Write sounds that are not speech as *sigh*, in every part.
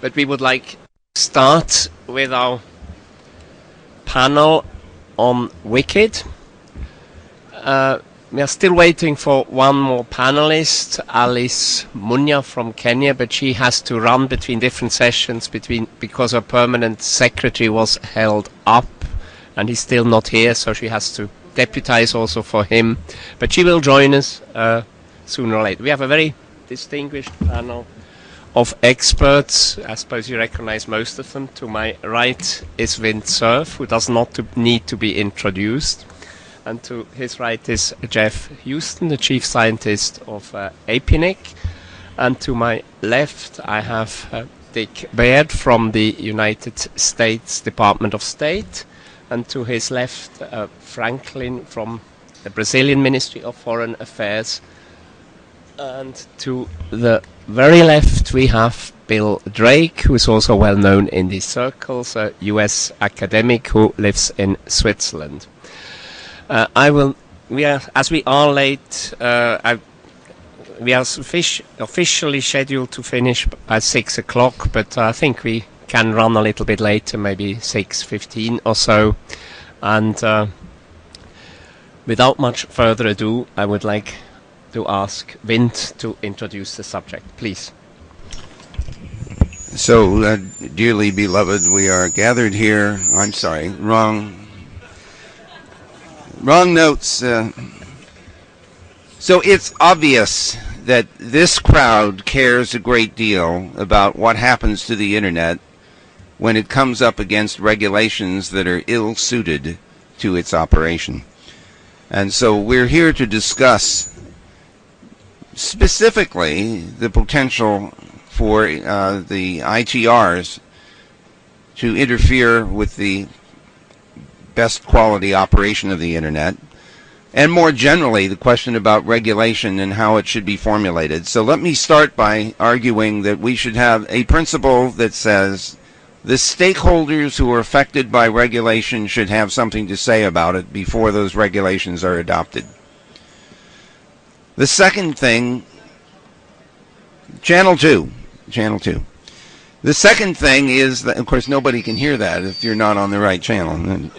but we would like to start with our panel on WCIT. Uh, we are still waiting for one more panelist, Alice Munyua from Kenya, but she has to run between different sessions between because her permanent secretary was held up and he's still not here, so she has to deputize also for him. But she will join us uh, sooner or later. We have a very distinguished panel of experts. I suppose you recognize most of them. To my right is Vint Cerf, who does not to need to be introduced. And to his right is Geoff Huston, the chief scientist of uh, APNIC. And to my left, I have uh, Dick Beaird from the United States Department of State. And to his left, uh, Franklin from the Brazilian Ministry of Foreign Affairs. And to the very left, we have Bill Drake, who is also well known in these circles, a US academic who lives in Switzerland. Uh, I will, we are, as we are late, uh, I, we are offici- officially scheduled to finish at six o'clock, but I think we can run a little bit later, maybe six fifteen or so. And uh, without much further ado, I would like to ask Vint to introduce the subject, please. So, uh, dearly beloved, we are gathered here. I'm sorry, wrong, wrong notes. Uh, so it's obvious that this crowd cares a great deal about what happens to the internet when it comes up against regulations that are ill suited to its operation. And so we're here to discuss specifically the potential for uh, the ITRs to interfere with the best quality operation of the internet, and more generally, the question about regulation and how it should be formulated. So let me start by arguing that we should have a principle that says the stakeholders who are affected by regulation should have something to say about it before those regulations are adopted. The second thing, channel two, channel two. The second thing is that, of course, nobody can hear that if you're not on the right channel.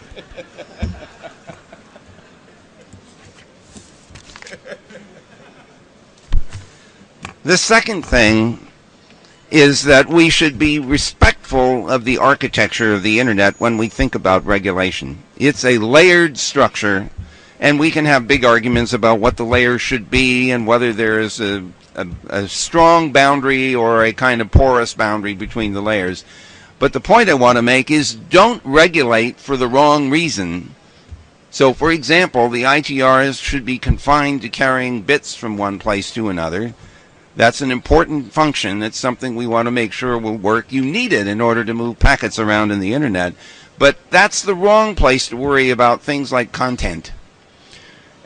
The second thing is that we should be respectful of the architecture of the internet when we think about regulation. It's a layered structure and we can have big arguments about what the layers should be and whether there is a, a, a, strong boundary or a kind of porous boundary between the layers. But the point I want to make is don't regulate for the wrong reason. So, for example, the ITRs should be confined to carrying bits from one place to another. That's an important function. It's something we want to make sure will work. You need it in order to move packets around in the internet. But that's the wrong place to worry about things like content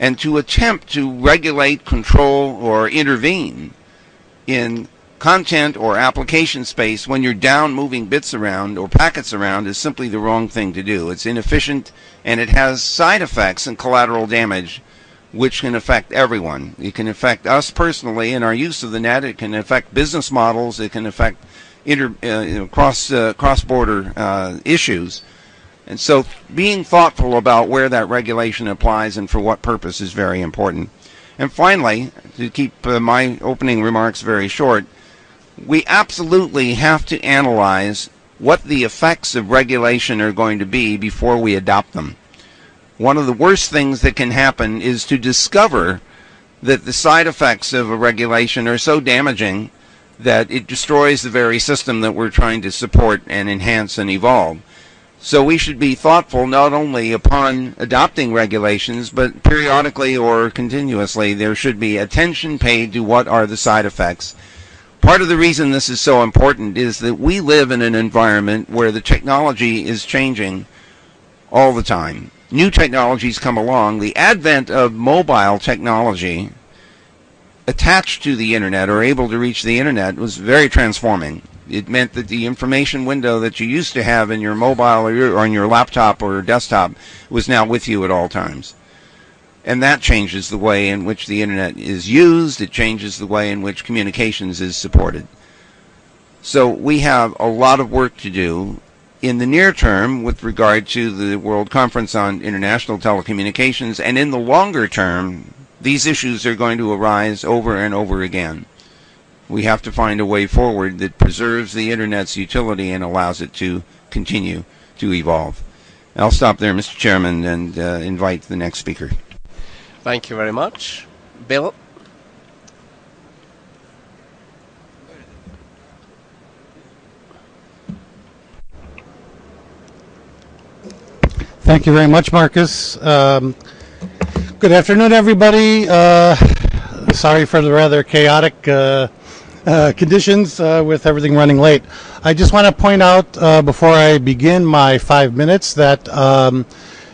and to attempt to regulate, control, or intervene in content or application space when you're down moving bits around or packets around is simply the wrong thing to do. It's inefficient and it has side effects and collateral damage which can affect everyone. It can affect us personally in our use of the net. It can affect business models. It can affect inter, uh, you know, cross uh, cross border uh, issues. And so being thoughtful about where that regulation applies and for what purpose is very important. And finally, to keep uh, my opening remarks very short, we absolutely have to analyze what the effects of regulation are going to be before we adopt them. One of the worst things that can happen is to discover that the side effects of a regulation are so damaging that it destroys the very system that we're trying to support and enhance and evolve. So we should be thoughtful not only upon adopting regulations, but periodically or continuously there should be attention paid to what are the side effects. Part of the reason this is so important is that we live in an environment where the technology is changing all the time. New technologies come along. The advent of mobile technology attached to the internet or able to reach the internet was very transforming it meant that the information window that you used to have in your mobile or, your, or on your laptop or your desktop was now with you at all times. And that changes the way in which the internet is used. It changes the way in which communications is supported. So we have a lot of work to do in the near term with regard to the World Conference on International Telecommunications, and in the longer term, these issues are going to arise over and over again. We have to find a way forward that preserves the Internet's utility and allows it to continue to evolve. I'll stop there, Mr. Chairman, and uh, invite the next speaker. Thank you very much. Bill? Thank you very much, Marcus. Um, good afternoon, everybody. Uh, sorry for the rather chaotic uh, uh, conditions uh, with everything running late. I just want to point out uh, before I begin my five minutes that um,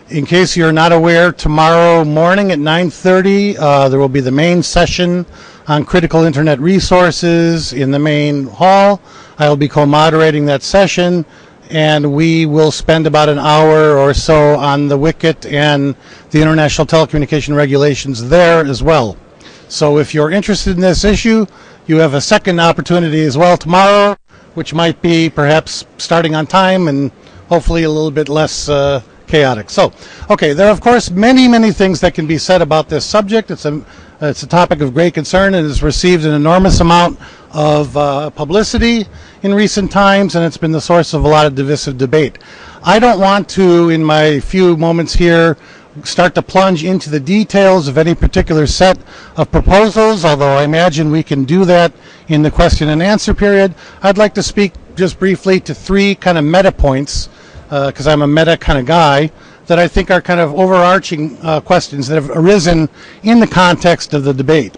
in case you're not aware, tomorrow morning at 9.30 uh, there will be the main session on critical internet resources in the main hall. I will be co-moderating that session and we will spend about an hour or so on the WCIT and the international telecommunication regulations there as well. So if you're interested in this issue, you have a second opportunity as well tomorrow, which might be perhaps starting on time and hopefully a little bit less uh, chaotic. So, okay, there are of course many, many things that can be said about this subject. It's a it's a topic of great concern and has received an enormous amount of uh, publicity in recent times, and it's been the source of a lot of divisive debate. I don't want to, in my few moments here, start to plunge into the details of any particular set of proposals, although I imagine we can do that in the question and answer period. I'd like to speak just briefly to three kind of meta points, because uh, I'm a meta kind of guy, that I think are kind of overarching uh, questions that have arisen in the context of the debate.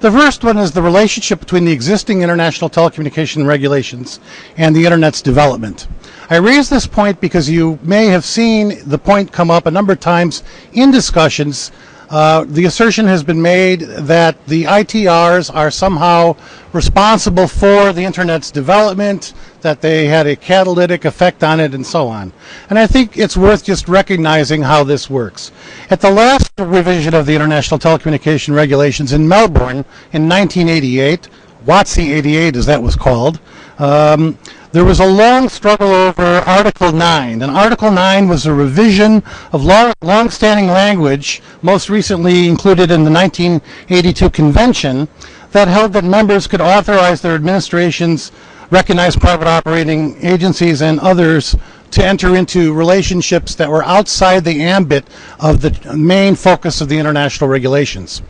The first one is the relationship between the existing international telecommunication regulations and the Internet's development. I raise this point because you may have seen the point come up a number of times in discussions uh, the assertion has been made that the ITRs are somehow responsible for the internet's development, that they had a catalytic effect on it, and so on. And I think it's worth just recognizing how this works. At the last revision of the International Telecommunication Regulations in Melbourne in 1988, WATTC 88 as that was called, um, there was a long struggle over Article 9. And Article 9 was a revision of long, long-standing language, most recently included in the 1982 convention, that held that members could authorize their administrations, recognized private operating agencies, and others to enter into relationships that were outside the ambit of the main focus of the international regulations.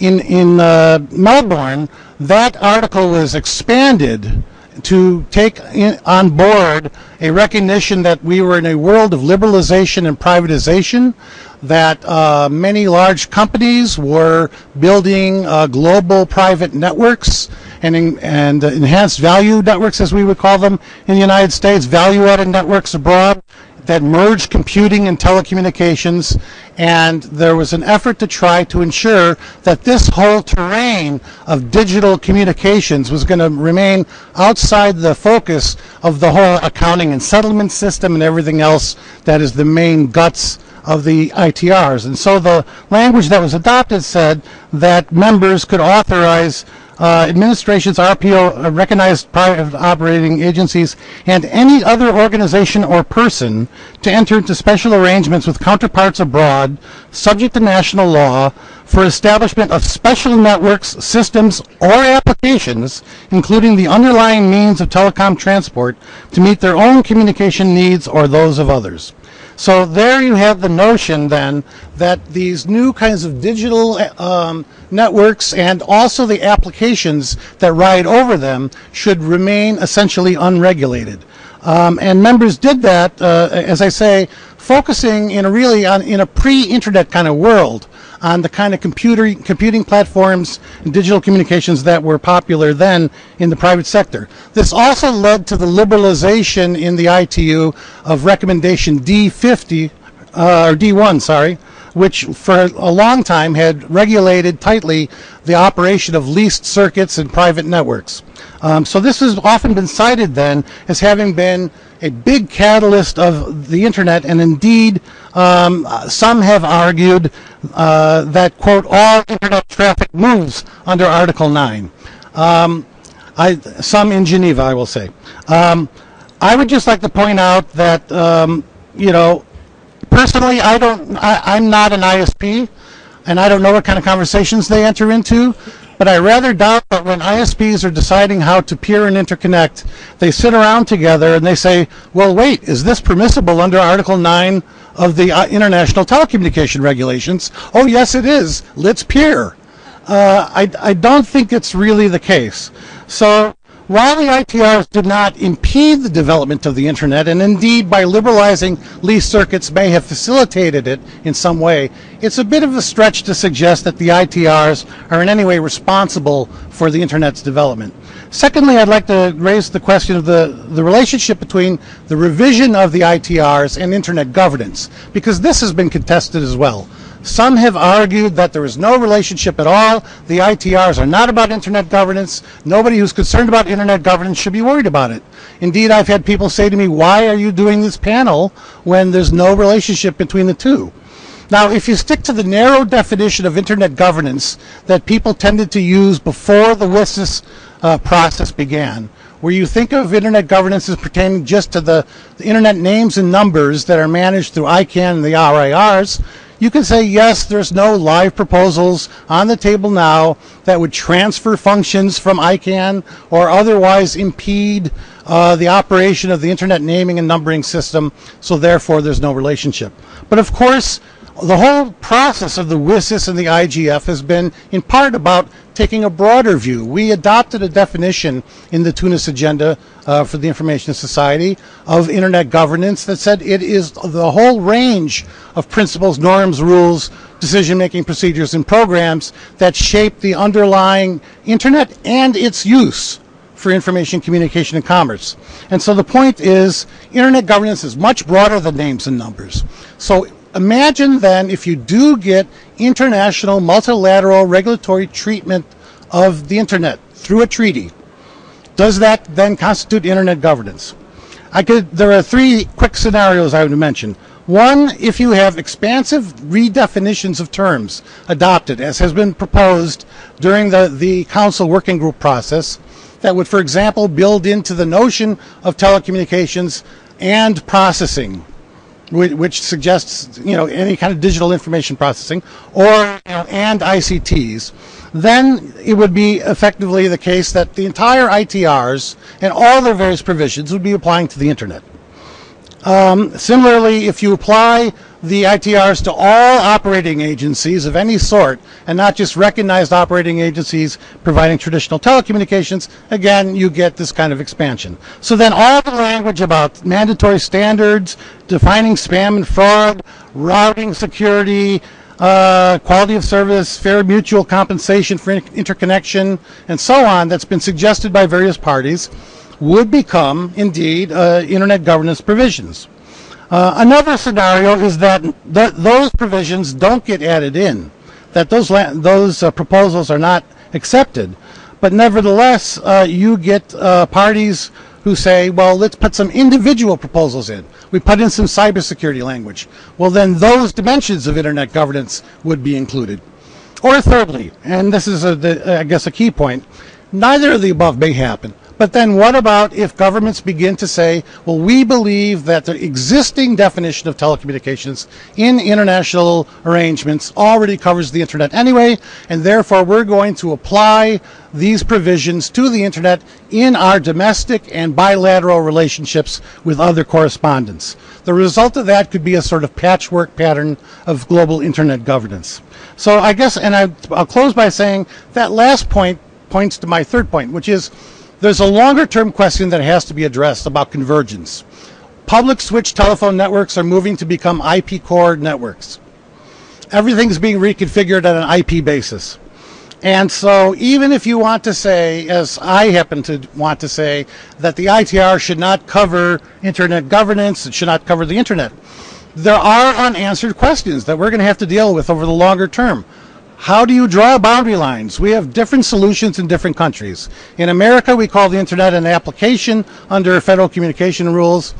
In, in uh, Melbourne, that article was expanded to take in, on board a recognition that we were in a world of liberalization and privatization, that uh, many large companies were building uh, global private networks and, in, and enhanced value networks, as we would call them in the United States, value-added networks abroad, that merged computing and telecommunications, and there was an effort to try to ensure that this whole terrain of digital communications was going to remain outside the focus of the whole accounting and settlement system and everything else that is the main guts of the ITRs. And so the language that was adopted said that members could authorize uh, administrations, RPO, uh, recognized private operating agencies, and any other organization or person to enter into special arrangements with counterparts abroad, subject to national law, for establishment of special networks, systems, or applications, including the underlying means of telecom transport, to meet their own communication needs or those of others. So there you have the notion then that these new kinds of digital um, networks and also the applications that ride over them should remain essentially unregulated. Um, and members did that, uh, as I say, focusing in a really on, in a pre-internet kind of world on the kind of computer computing platforms and digital communications that were popular then in the private sector. This also led to the liberalization in the ITU of recommendation D50 uh, or D1, sorry, which for a long time had regulated tightly the operation of leased circuits and private networks. Um, so this has often been cited then as having been a big catalyst of the internet, and indeed, um, some have argued uh, that, quote, all internet traffic moves under Article 9. Um, I some in Geneva, I will say. Um, I would just like to point out that um, you know, personally, I don't. I, I'm not an ISP, and I don't know what kind of conversations they enter into. But I rather doubt that when ISPs are deciding how to peer and interconnect, they sit around together and they say, "Well, wait, is this permissible under Article 9 of the uh, International Telecommunication Regulations?" Oh, yes, it is. Let's peer. Uh, I, I don't think it's really the case. So while the ITRs did not impede the development of the internet, and indeed by liberalizing leased circuits may have facilitated it in some way, it's a bit of a stretch to suggest that the ITRs are in any way responsible for the internet's development. Secondly, I'd like to raise the question of the, the relationship between the revision of the ITRs and internet governance, because this has been contested as well. Some have argued that there is no relationship at all. The ITRs are not about internet governance. Nobody who's concerned about internet governance should be worried about it. Indeed, I've had people say to me, why are you doing this panel when there's no relationship between the two? Now, if you stick to the narrow definition of internet governance that people tended to use before the WSIS uh, process began, where you think of internet governance as pertaining just to the, the internet names and numbers that are managed through ICANN and the RIRs, you can say, yes, there's no live proposals on the table now that would transfer functions from ICANN or otherwise impede uh, the operation of the Internet naming and numbering system, so therefore there's no relationship. But of course, the whole process of the WSIS and the IGF has been in part about taking a broader view. We adopted a definition in the Tunis agenda uh, for the Information Society of internet governance that said it is the whole range of principles, norms, rules, decision making procedures, and programs that shape the underlying internet and its use for information, communication, and commerce. And so the point is, internet governance is much broader than names and numbers. So imagine then if you do get international multilateral regulatory treatment of the internet through a treaty, does that then constitute internet governance? I could, there are three quick scenarios I would mention. One, if you have expansive redefinitions of terms adopted, as has been proposed during the, the council working group process, that would, for example, build into the notion of telecommunications and processing which suggests you know any kind of digital information processing or you know, and ICTs, then it would be effectively the case that the entire ITRs and all their various provisions would be applying to the internet. Um, similarly, if you apply the ITRs to all operating agencies of any sort and not just recognized operating agencies providing traditional telecommunications, again, you get this kind of expansion. So then all the language about mandatory standards, defining spam and fraud, routing security, uh, quality of service, fair mutual compensation for interconnection, and so on that's been suggested by various parties would become indeed uh, internet governance provisions. Uh, another scenario is that th- those provisions don't get added in, that those la- those uh, proposals are not accepted, but nevertheless uh, you get parties who say, well, let's put some individual proposals in. We put in some cybersecurity language. Well, then those dimensions of internet governance would be included. Or thirdly, and this is, a, the, I guess, a key point, neither of the above may happen. But then what about if governments begin to say, well, we believe that the existing definition of telecommunications in international arrangements already covers the internet anyway, and therefore we're going to apply these provisions to the internet in our domestic and bilateral relationships with other correspondents. The result of that could be a sort of patchwork pattern of global internet governance. So I guess, and I, I'll close by saying that last point points to my third point, which is there's a longer term question that has to be addressed about convergence. Public switch telephone networks are moving to become IP core networks. Everything's being reconfigured on an IP basis. And so, even if you want to say, as I happen to want to say, that the ITR should not cover internet governance, it should not cover the internet, there are unanswered questions that we're going to have to deal with over the longer term. How do you draw boundary lines? We have different solutions in different countries. In America, we call the internet an application under federal communication rules.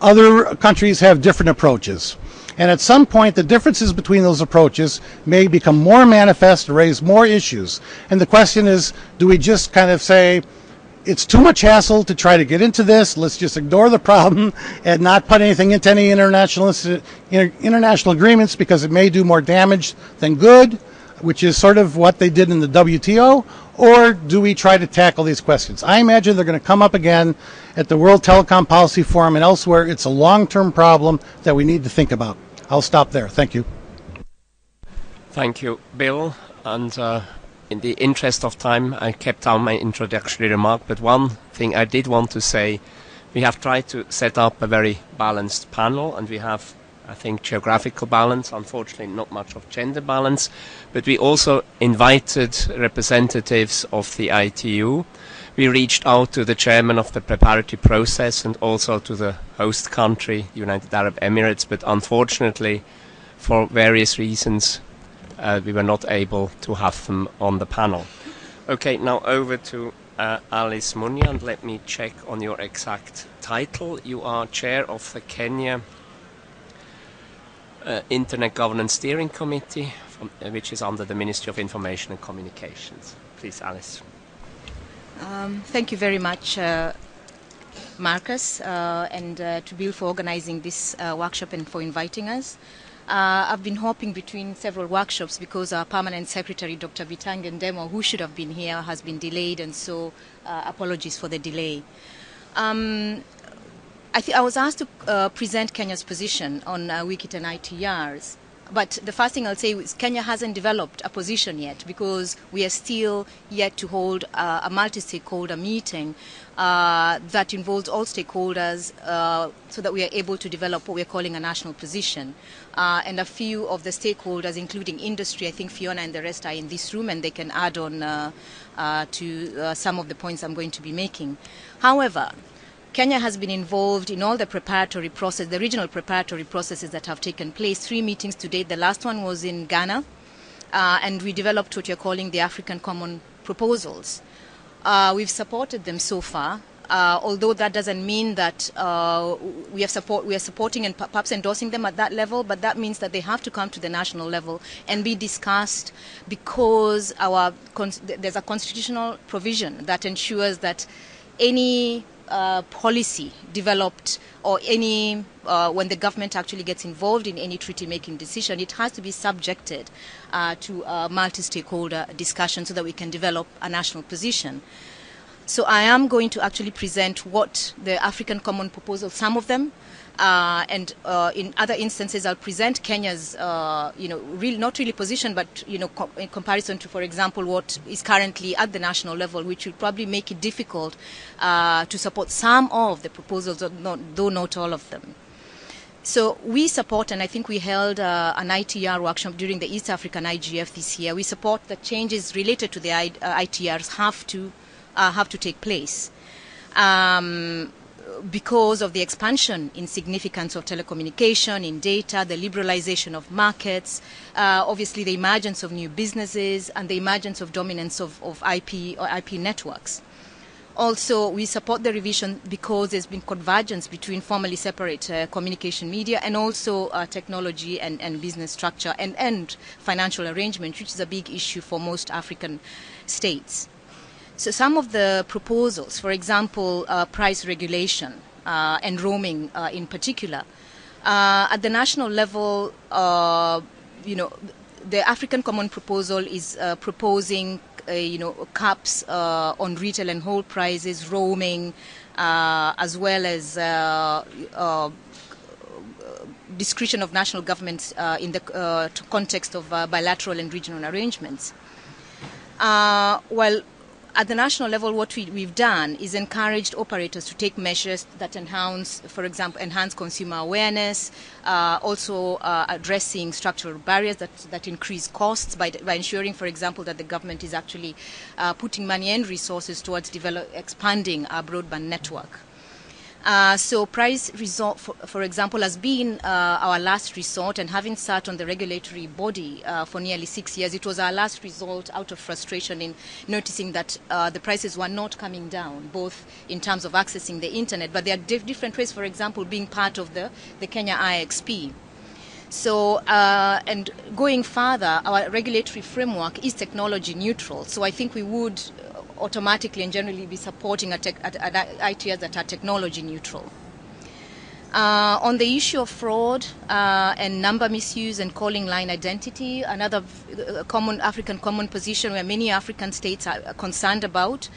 Other countries have different approaches. And at some point, the differences between those approaches may become more manifest, raise more issues. And the question is, do we just kind of say, it's too much hassle to try to get into this. Let's just ignore the problem *laughs* and not put anything into any international international agreements because it may do more damage than good, which is sort of what they did in the WTO. Or do we try to tackle these questions? I imagine they're going to come up again at the World Telecom Policy Forum and elsewhere. It's a long-term problem that we need to think about. I'll stop there. Thank you. Thank you, Bill. And uh, in the interest of time, I kept down my introductory remark, but one thing I did want to say, we have tried to set up a very balanced panel, and we have, I think, geographical balance, unfortunately not much of gender balance, but we also invited representatives of the ITU. We reached out to the chairman of the preparatory process and also to the host country, United Arab Emirates, but unfortunately, for various reasons, uh, we were not able to have them on the panel. Okay, now over to uh, Alice Munyua, and let me check on your exact title. You are chair of the Kenya uh, Internet Governance Steering Committee, from, uh, which is under the Ministry of Information and Communications. Please, Alice. Um, thank you very much, uh, Marcus, uh, and to Bill for organizing this workshop and for inviting us. Uh, I've been hopping between several workshops because our permanent secretary, Dr. Bitange Ndemo, who should have been here, has been delayed, and so uh, apologies for the delay. Um, I, I, was asked to uh, present Kenya's position on uh, and ITRs. But the first thing I'll say is Kenya hasn't developed a position yet because we are still yet to hold uh, a multi-stakeholder meeting uh, that involves all stakeholders uh, so that we are able to develop what we're calling a national position. Uh, and a few of the stakeholders, including industry, I think Fiona and the rest are in this room and they can add on uh, uh, to some of the points I'm going to be making. However, Kenya has been involved in all the preparatory process, the regional preparatory processes that have taken place. Three meetings to date. The last one was in Ghana, uh, and we developed what you're calling the African Common Proposals. Uh, we've supported them so far, uh, although that doesn't mean that uh, we, support, we, are supporting and perhaps endorsing them at that level, but that means that they have to come to the national level and be discussed because our there's a constitutional provision that ensures that any uh, policy developed or any uh, when the government actually gets involved in any treaty making decision it has to be subjected uh, to multi-stakeholder discussion so that we can develop a national position. So I am going to actually present what the African Common Proposal, some of them, uh, and uh, in other instances, I'll present Kenya's, uh, you know, real, not really position, but you know, co in comparison to, for example, what is currently at the national level, which will probably make it difficult uh, to support some of the proposals, though not all of them. So we support, and I think we held uh, an ITR workshop during the East African IGF this year. We support that changes related to the I, uh, ITRs have to have to take place. Um, because of the expansion in significance of telecommunication, in data, the liberalization of markets, uh, obviously the emergence of new businesses, and the emergence of dominance of, of IP or IP networks. Also, we support the revision because there's been convergence between formally separate uh, communication media and also uh, technology and, and, business structure and, and financial arrangement, which is a big issue for most African states. So some of the proposals, for example, uh, price regulation uh, and roaming uh, in particular, uh, at the national level, uh, you know, the African Common Proposal is uh, proposing, you know, caps on retail and wholesale prices, roaming, as well as discretion of national governments in the context of bilateral and regional arrangements. well, at the national level, what we, have done is encouraged operators to take measures that enhance, for example, enhance consumer awareness, uh, also uh, addressing structural barriers that, that increase costs by, by ensuring, for example, that the government is actually uh, putting money and resources towards develop, expanding our broadband network. Uh, so price resort, for, for, example, has been uh, our last resort, and having sat on the regulatory body uh, for nearly six years, it was our last resort out of frustration in noticing that uh, the prices were not coming down, both in terms of accessing the internet, but there are different ways, for example, being part of the, the Kenya IXP. So, uh, and going further, our regulatory framework is technology neutral. So I think we would automatically and generally be supporting at, at, at ITS that are technology neutral. Uh, on the issue of fraud uh, and number misuse and calling line identity, another common African common position where many African states are concerned about.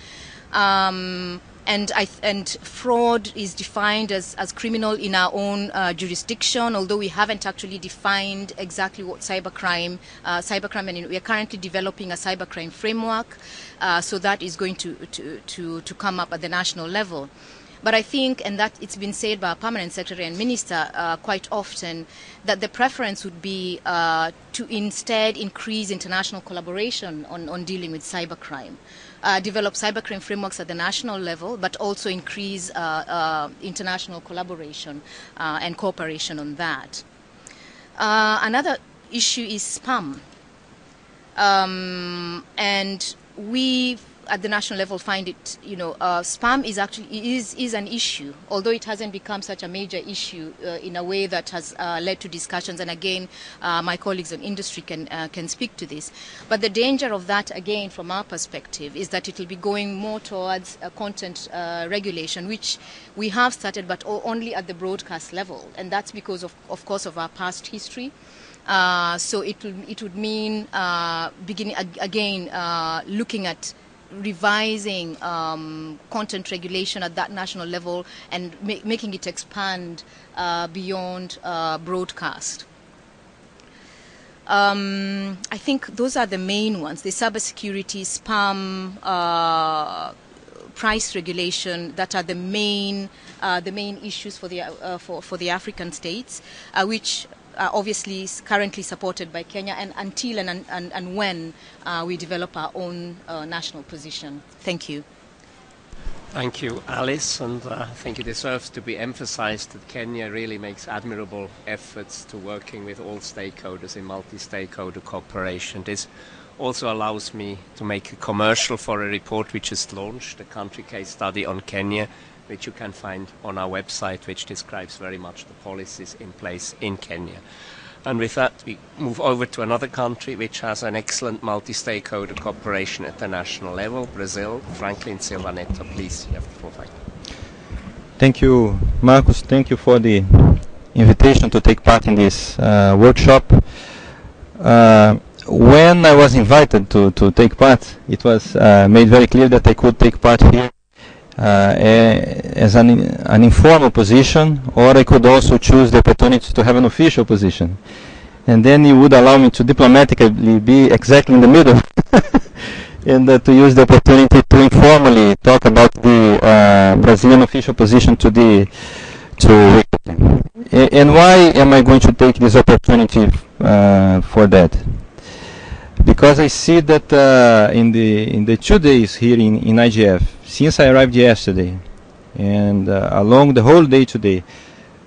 Um, and, th- and, fraud is defined as, as criminal in our own uh, jurisdiction, although we haven't actually defined exactly what cybercrime, uh, cybercrime, and we are currently developing a cybercrime framework, uh, so that is going to, to, to, to come up at the national level. But I think, and that it's been said by our permanent secretary and minister uh, quite often, that the preference would be uh, to instead increase international collaboration on, on dealing with cybercrime. Uh, develop cybercrime frameworks at the national level, but also increase uh, uh, international collaboration and cooperation on that. another issue is spam. Um, and we at the national level find it, you know, uh, spam is actually is is an issue, although it hasn't become such a major issue uh, in a way that has uh, led to discussions. And again, uh, my colleagues in industry can uh, can speak to this. But the danger of that, again, from our perspective, is that it will be going more towards content uh, regulation, which we have started, but only at the broadcast level, and that's because of, of course, of our past history. So it would, it would mean beginning ag- again looking at revising um, content regulation at that national level and ma- making it expand uh, beyond uh, broadcast. Um, I think those are the main ones: the cybersecurity, spam, uh, price regulation. That are the main uh, the main issues for the uh, for for the African states, uh, which obviously is currently supported by Kenya, and until and, and, and when uh, we develop our own uh, national position. Thank you. Thank you, Alice, and uh, I think it deserves to be emphasized that Kenya really makes admirable efforts to working with all stakeholders in multi-stakeholder cooperation. This also allows me to make a commercial for a report which is launched, a country case study on Kenya, which you can find on our website, which describes very much the policies in place in Kenya. And with that, we move over to another country which has an excellent multi-stakeholder cooperation at the national level, Brazil. Franklin Silva Netto, please, you have the floor. Thank you, Marcus. Thank you for the invitation to take part in this uh, workshop. Uh, when I was invited to, to take part, it was uh, made very clear that I could take part here uh, as an, an informal position, or I could also choose the opportunity to have an official position. And then it would allow me to diplomatically be exactly in the middle *laughs* and uh, to use the opportunity to informally talk about the uh, Brazilian official position to the to and why am I going to take this opportunity uh, for that? Because I see that uh, in the in the two days here in, in IGF, since I arrived yesterday and uh, along the whole day today,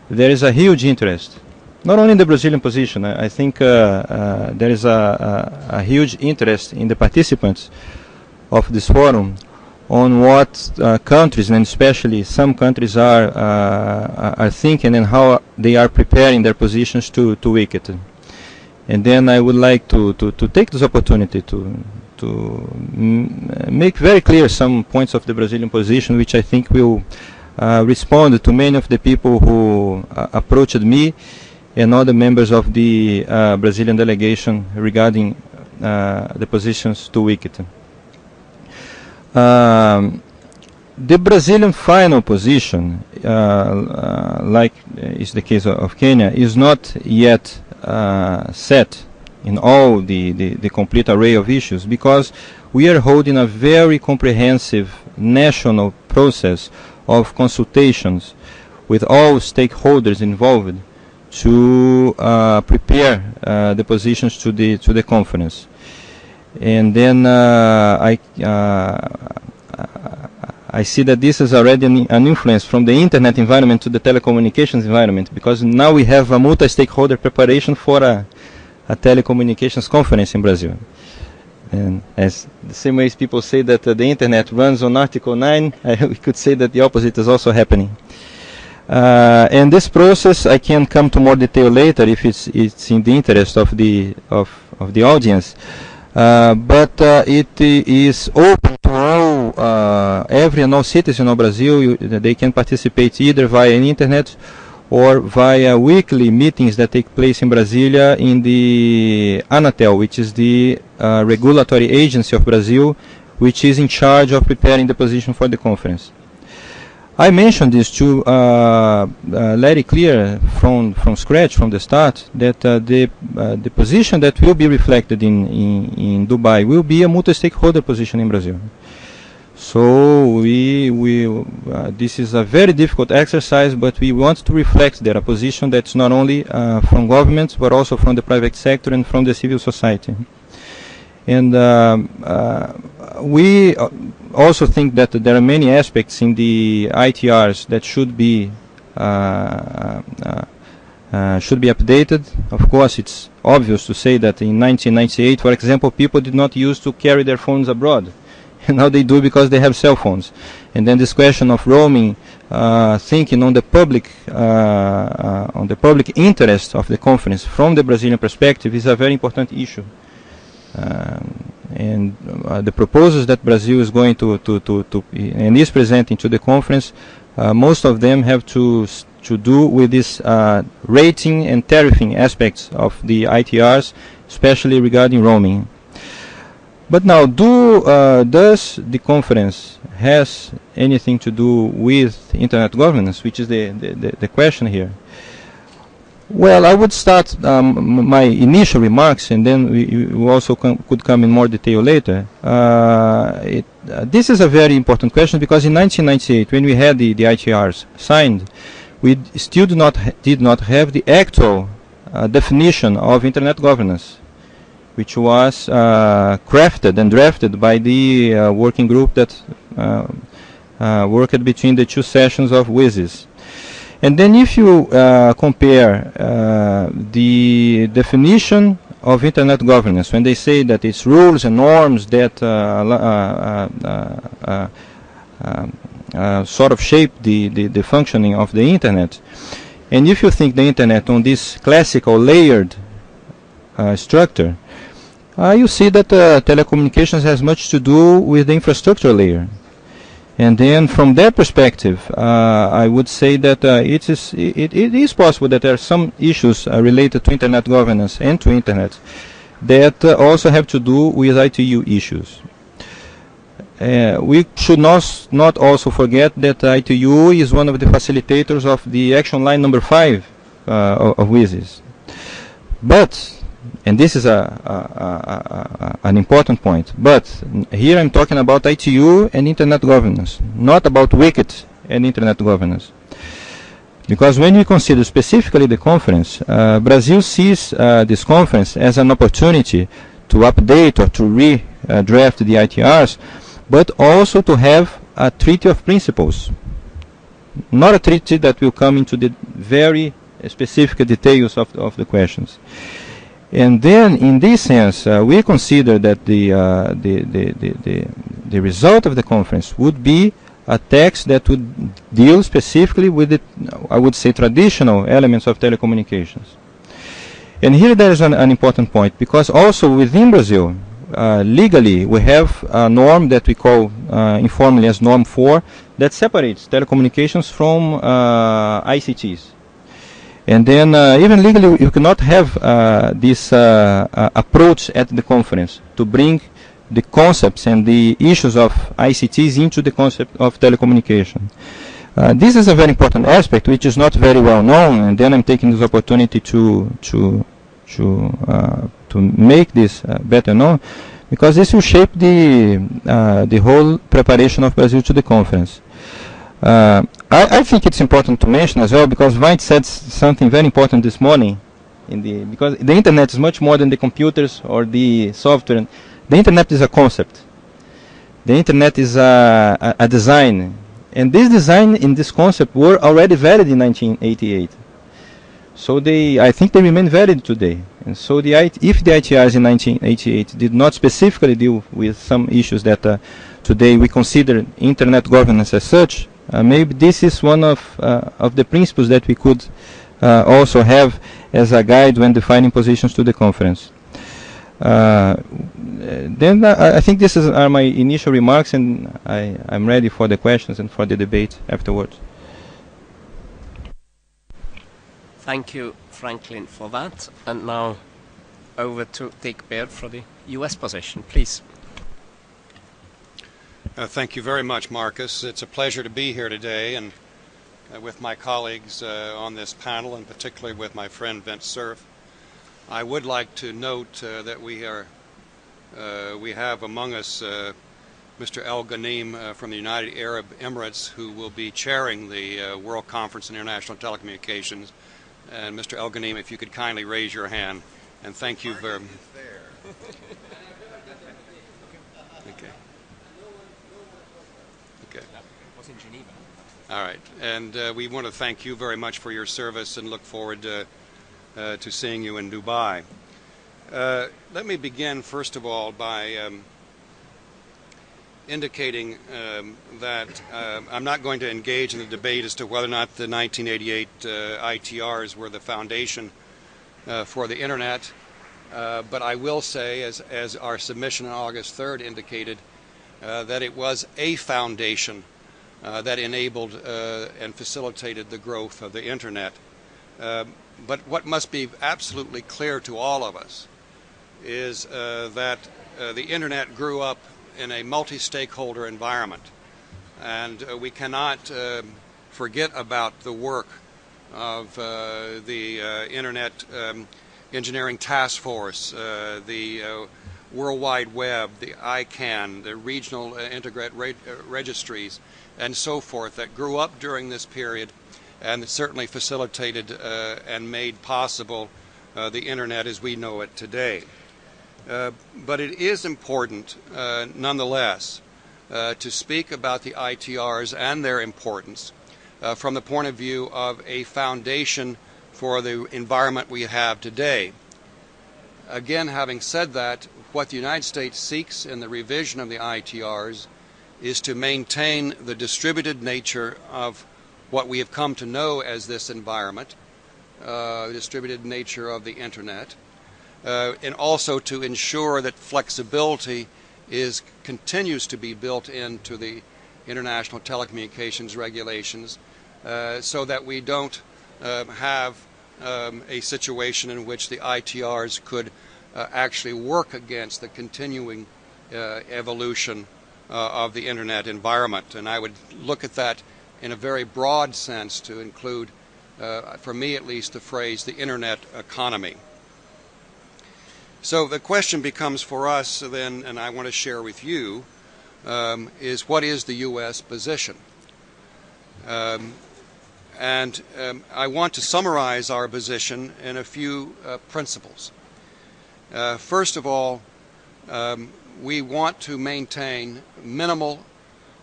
there is a huge interest. Not only in the Brazilian position, I, I think uh, uh, there is a, a, a, huge interest in the participants of this forum on what uh, countries, and especially some countries, are uh, are thinking and how they are preparing their positions to to WCIT. And then I would like to, to, to take this opportunity to to make very clear some points of the Brazilian position, which I think will uh, respond to many of the people who uh, approached me and other members of the uh, Brazilian delegation regarding uh, the positions to WCIT. Um, the Brazilian final position, uh, uh, like is the case of Kenya, is not yet set in all the, the, the complete array of issues because we are holding a very comprehensive national process of consultations with all stakeholders involved to uh, prepare uh, the positions to the to the conference. And then uh, I uh, I see that this is already an, an, influence from the internet environment to the telecommunications environment because now we have a multi-stakeholder preparation for a a telecommunications conference in Brazil. And as the same way as people say that uh, the internet runs on Article 9, *laughs* we could say that the opposite is also happening. Uh, and this process, I can come to more detail later if it's it's in the interest of the of of the audience. Uh, but uh, it is open to all, uh, every and all citizen of Brazil. You, they can participate either via internet or via weekly meetings that take place in Brasilia in the Anatel, which is the regulatory agency of Brazil, which is in charge of preparing the position for the conference. I mentioned this to uh, uh, let it clear from from scratch from the start that uh, the uh, the position that will be reflected in, in, in Dubai will be a multi-stakeholder position in Brazil. So we we uh, this is a very difficult exercise, but we want to reflect there a position that's not only uh, from governments but also from the private sector and from the civil society. And um, we also think that there are many aspects in the ITRs that should be uh, uh, uh, should be updated. Of course, it's obvious to say that in 1998, for example, people did not use to carry their phones abroad. And *laughs* now they do because they have cell phones. And then this question of roaming, uh, thinking on the public, uh, uh, on the public interest of the conference from the Brazilian perspective is a very important issue. Um, and uh, the proposals that Brazil is going to, to, to, to and is presenting to the conference, uh, most of them have to to do with this uh, rating and tariffing aspects of the ITRs, especially regarding roaming. But now, do uh, does the conference has anything to do with internet governance, which is the, the, the, the question here? Well, I would start um, my initial remarks, and then we, we also com could come in more detail later. Uh, it, uh, this is a very important question because in 1998, when we had the, the ITRs signed, we still do not did not have the actual uh, definition of internet governance, which was uh, crafted and drafted by the uh, working group that uh, worked between the two sessions of WSIS. And then if you uh, compare uh, the definition of internet governance, when they say that it's rules and norms that uh, uh, uh, uh sort of shape the, the, the, functioning of the internet, and if you think the internet on this classical layered structure, you see that telecommunications has much to do with the infrastructure layer. And then from that perspective, uh, I would say that uh, it, is, it, it is possible that there are some issues uh, related to internet governance and to internet that uh, also have to do with ITU issues. Uh, we should not, not also forget that ITU is one of the facilitators of the action line number 5 uh, of, WSIS. But and this is a, a, a, an important point. But here I'm talking about ITU and internet governance, not about WCIT and internet governance. Because when we consider specifically the conference, uh, Brazil sees uh, this conference as an opportunity to update or to redraft the ITRs, but also to have a treaty of principles. Not a treaty that will come into the very specific details of, of the questions. And then, in this sense, uh, we consider that the, uh, the, the, the, the, result of the conference would be a text that would deal specifically with the, I would say, traditional elements of telecommunications. And here there is an, an important point, because also within Brazil, uh, legally, we have a norm that we call uh, informally as Norm 4 that separates telecommunications from uh, ICTs. And then uh, even legally, you cannot have uh, this uh, uh approach at the conference to bring the concepts and the issues of ICTs into the concept of telecommunication. Uh, this is a very important aspect, which is not very well known, and then I'm taking this opportunity to to to uh, to make this better known, because this will shape the the whole preparation of Brazil to the conference. Uh, I, I, think it's important to mention as well because Vint said something very important this morning. In the because the internet is much more than the computers or the software. The internet is a concept. The internet is a, a, a design, and this design in this concept were already valid in 1988. So they, I think they remain valid today. And so the if the ITRs in 1988 did not specifically deal with some issues that uh, today we consider internet governance as such, maybe this is one of, uh, of the principles that we could uh, also have as a guide when defining positions to the conference. Uh, then I, I think this is, are my initial remarks, and I, I'm ready for the questions and for the debate afterwards. Thank you, Franklin, for that. And now over to Dick Beaird for the U.S. position, please. Uh, thank you very much, Marcus. It's a pleasure to be here today and uh, with my colleagues uh, on this panel, and particularly with my friend Vint Cerf. I would like to note uh, that we are uh, we have among us uh, Mr. El Ghanim from the United Arab Emirates, who will be chairing the World Conference on International Telecommunications. And Mr. El Ghanim, if you could kindly raise your hand, and thank you very much. *laughs* okay. Okay. In Geneva. All right, and uh, we want to thank you very much for your service and look forward to, uh, to seeing you in Dubai. Uh, let me begin, first of all, by um, indicating um, that uh, I'm not going to engage in the debate as to whether or not the 1988 uh, ITRs were the foundation uh, for the Internet, but I will say, as, as our submission on August 3rd indicated, that it was a foundation uh, that enabled uh, and facilitated the growth of the internet. Uh, but what must be absolutely clear to all of us is uh, that uh, the internet grew up in a multi-stakeholder environment, and uh, we cannot um, forget about the work of the Internet um, Engineering Task Force, the World Wide Web, the ICANN, the regional uh, uh, registries, and so forth that grew up during this period and certainly facilitated uh, and made possible uh, the internet as we know it today. Uh, but it is important, uh, nonetheless, to speak about the ITRs and their importance from the point of view of a foundation for the environment we have today. Again, having said that, what the United States seeks in the revision of the ITRs is to maintain the distributed nature of what we have come to know as this environment, uh, distributed nature of the Internet, uh, and also to ensure that flexibility is continues to be built into the international telecommunications regulations uh, so that we don't uh, have um, a situation in which the ITRs could uh, actually work against the continuing uh, evolution of the internet environment. And I would look at that in a very broad sense to include, uh, for me at least, the phrase the internet economy. So the question becomes for us then, and I want to share with you, um, is what is the U.S. position? Um, and um, I want to summarize our position in a few uh, principles. Uh, first of all, um, we want to maintain minimal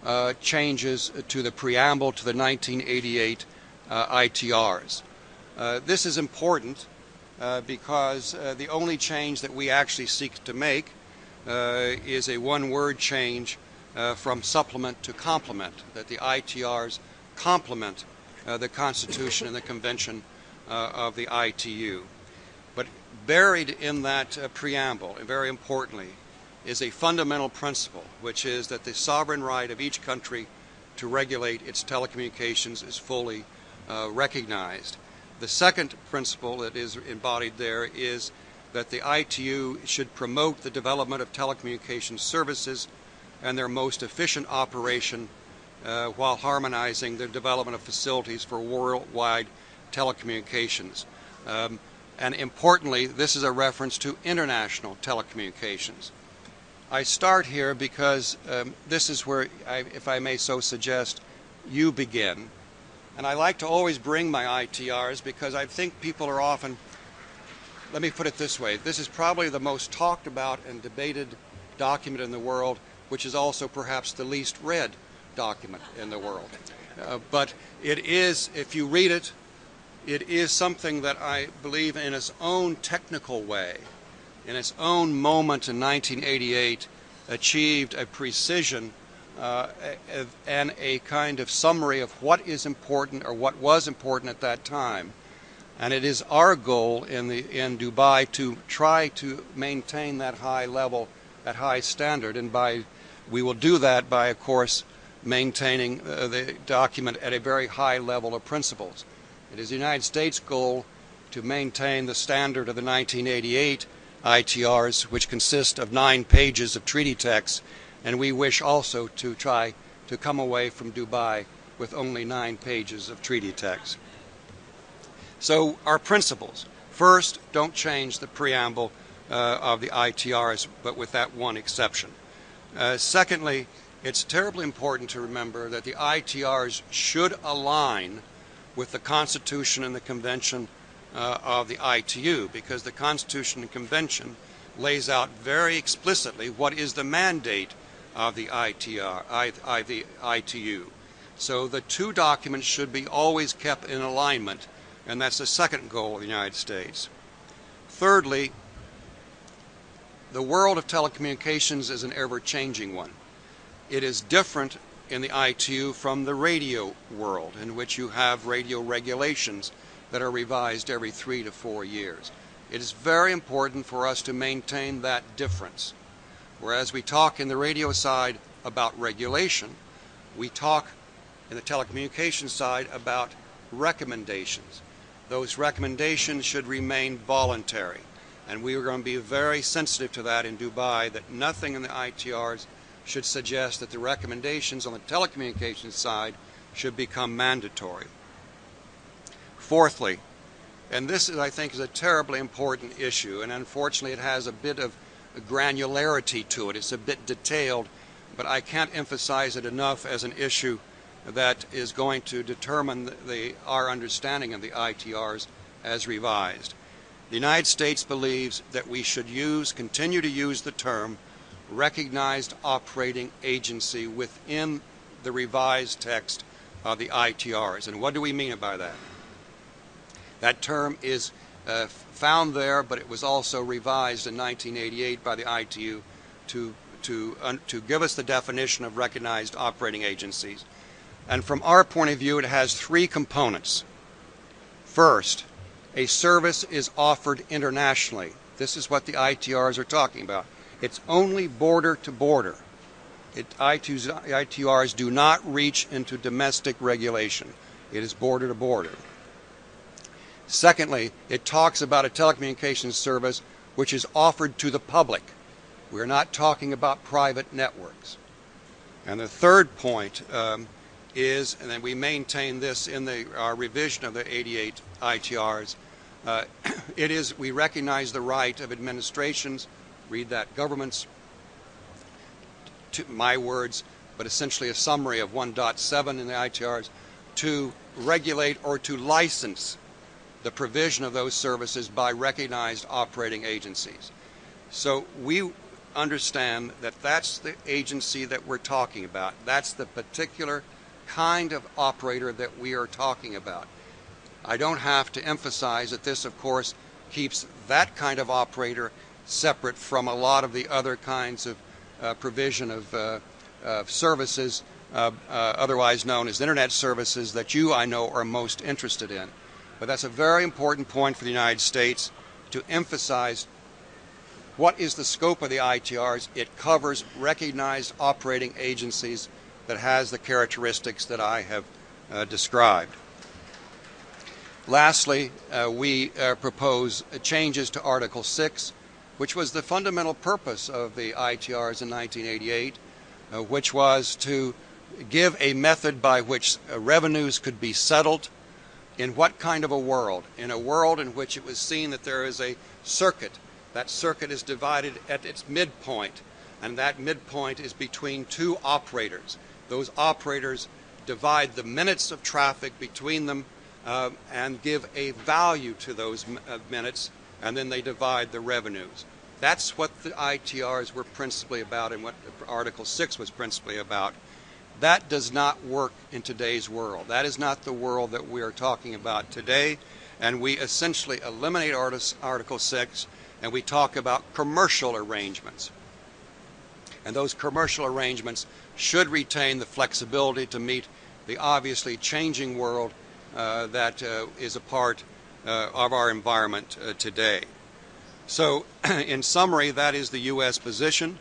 uh, changes to the preamble to the 1988 uh, ITRs. Uh, this is important uh, because uh, the only change that we actually seek to make is a one-word change from supplement to complement, that the ITRs complement the Constitution and the Convention of the ITU. But buried in that uh, preamble, and very importantly, is a fundamental principle, which is that the sovereign right of each country to regulate its telecommunications is fully uh, recognized. The second principle that is embodied there is that the ITU should promote the development of telecommunications services and their most efficient operation uh, while harmonizing the development of facilities for worldwide telecommunications. Um, and importantly, this is a reference to international telecommunications. I start here because um, this is where, I, if I may so suggest, you begin. And I like to always bring my ITRs because I think people are often, let me put it this way, this is probably the most talked about and debated document in the world, which is also perhaps the least read document in the world. Uh, but it is, if you read it, it is something that I believe in its own technical way, in its own moment in 1988, achieved a precision uh, and a kind of summary of what is important or what was important at that time And it is our goal in, the, in Dubai to try to maintain that high level, that high standard. And by, we will do that by, of course, maintaining uh, the document at a very high level of principles. It is the United States' goal to maintain the standard of the 1988 ITRs, which consist of nine pages of treaty text, and we wish also to try to come away from Dubai with only nine pages of treaty text. So, our principles. First, don't change the preamble uh, of the ITRs, but with that one exception. Uh, secondly, it's terribly important to remember that the ITRs should align with the Constitution and the Convention uh, of the ITU because the Constitution and Convention lays out very explicitly what is the mandate of the ITR, I, I, the ITU. So the two documents should be always kept in alignment, and that's the second goal of the United States. Thirdly, the world of telecommunications is an ever changing one. It is different in the ITU from the radio world, in which you have radio regulations that are revised every three to four years. It is very important for us to maintain that difference. Whereas we talk in the radio side about regulation, we talk in the telecommunications side about recommendations. Those recommendations should remain voluntary. And we are going to be very sensitive to that in Dubai, that nothing in the ITRs should suggest that the recommendations on the telecommunications side should become mandatory. Fourthly, and this is, I think is a terribly important issue, and unfortunately it has a bit of granularity to it. It's a bit detailed, but I can't emphasize it enough as an issue that is going to determine the, our understanding of the ITRs as revised. The United States believes that we should use, continue to use the term recognized operating agency within the revised text of the ITRs. And what do we mean by that? That term is uh, found there, but it was also revised in 1988 by the ITU to, to, to give us the definition of recognized operating agencies. And from our point of view, it has three components. First, a service is offered internationally. This is what the ITRs are talking about. It's only border to border. It, ITRs do not reach into domestic regulation. It is border to border. Secondly, it talks about a telecommunications service which is offered to the public. We're not talking about private networks. And the third point um, is, and then we maintain this in the, our revision of the 88 ITRs, uh, *clears throat* it is we recognize the right of administrations read that. Governments, to my words, but essentially a summary of 1.7 in the ITRs, to regulate or to license the provision of those services by recognized operating agencies. So we understand that that's the agency that we're talking about. That's the particular kind of operator that we are talking about. I don't have to emphasize that this, of course, keeps that kind of operator separate from a lot of the other kinds of uh, provision of, uh, of services, uh, uh, otherwise known as internet services, that you, I know, are most interested in. But that's a very important point for the United States to emphasize what is the scope of the ITRs. It covers recognized operating agencies that has the characteristics that I have uh, described. Lastly, uh, we propose changes to Article 6 which was the fundamental purpose of the ITRs in 1988, uh, which was to give a method by which uh, revenues could be settled in what kind of a world? In a world in which it was seen that there is a circuit. That circuit is divided at its midpoint, and that midpoint is between two operators. Those operators divide the minutes of traffic between them uh, and give a value to those uh, minutes and then they divide the revenues. That's what the ITRs were principally about and what Article 6 was principally about. That does not work in today's world. That is not the world that we are talking about today. And we essentially eliminate Article 6 and we talk about commercial arrangements. And those commercial arrangements should retain the flexibility to meet the obviously changing world uh, that uh, is a part uh, of our environment uh, today. So, *clears throat* in summary, that is the U.S. position.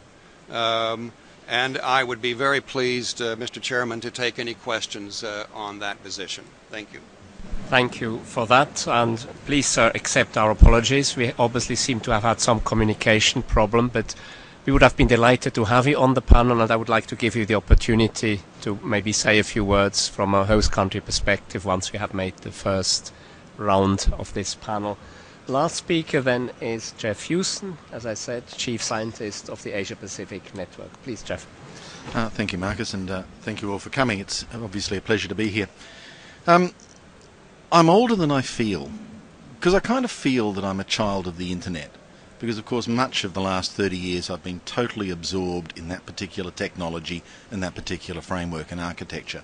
Um, and I would be very pleased, uh, Mr. Chairman, to take any questions uh, on that position. Thank you. Thank you for that. And please, sir, accept our apologies. We obviously seem to have had some communication problem, but we would have been delighted to have you on the panel, and I would like to give you the opportunity to maybe say a few words from a host country perspective once we have made the first round of this panel. Last speaker then is Geoff Huston, as I said, Chief Scientist of the Asia Pacific Network. Please, Geoff. Uh, thank you, Marcus, and uh, thank you all for coming. It's obviously a pleasure to be here. Um, I'm older than I feel because I kind of feel that I'm a child of the internet. Because, of course, much of the last 30 years I've been totally absorbed in that particular technology and that particular framework and architecture.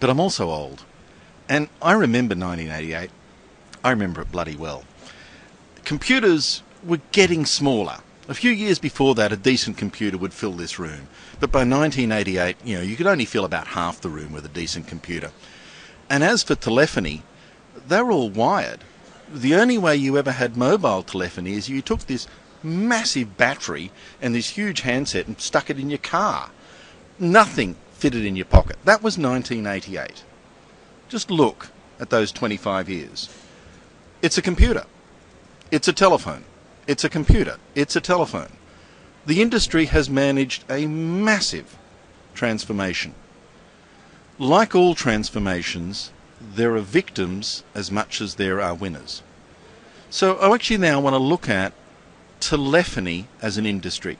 But I'm also old. And I remember 1988. I remember it bloody well. Computers were getting smaller. A few years before that, a decent computer would fill this room. But by 1988, you know, you could only fill about half the room with a decent computer. And as for telephony, they're all wired. The only way you ever had mobile telephony is you took this massive battery and this huge handset and stuck it in your car. Nothing fitted in your pocket. That was 1988. Just look at those 25 years. It's a computer. It's a telephone. It's a computer. It's a telephone. The industry has managed a massive transformation. Like all transformations, there are victims as much as there are winners. So I actually now want to look at telephony as an industry.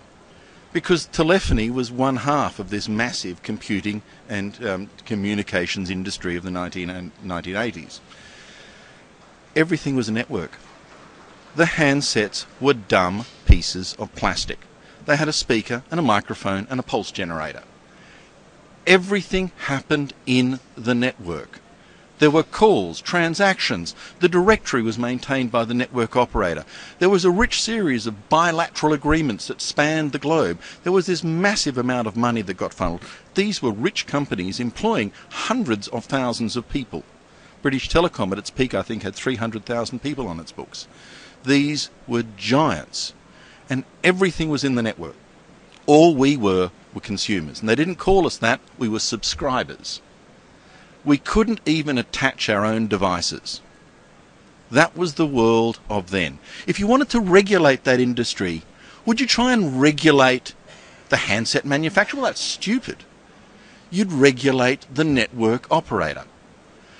Because telephony was one half of this massive computing and um, communications industry of the 19, 1980s. Everything was a network. The handsets were dumb pieces of plastic. They had a speaker and a microphone and a pulse generator everything happened in the network. There were calls, transactions. The directory was maintained by the network operator. There was a rich series of bilateral agreements that spanned the globe. There was this massive amount of money that got funneled. These were rich companies employing hundreds of thousands of people. British Telecom at its peak, I think, had 300,000 people on its books. These were giants. And everything was in the network. All we were were consumers. And they didn't call us that, we were subscribers. We couldn't even attach our own devices. That was the world of then. If you wanted to regulate that industry, would you try and regulate the handset manufacturer? Well, that's stupid. You'd regulate the network operator.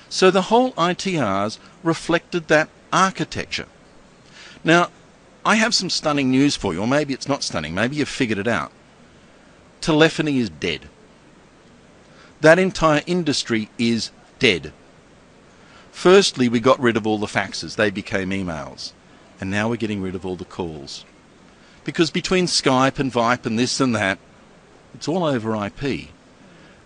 So the whole ITRs reflected that architecture. Now, I have some stunning news for you, or maybe it's not stunning, maybe you've figured it out telephony is dead. That entire industry is dead. Firstly, we got rid of all the faxes, they became emails. And now we're getting rid of all the calls. Because between Skype and Viber and this and that, it's all over IP.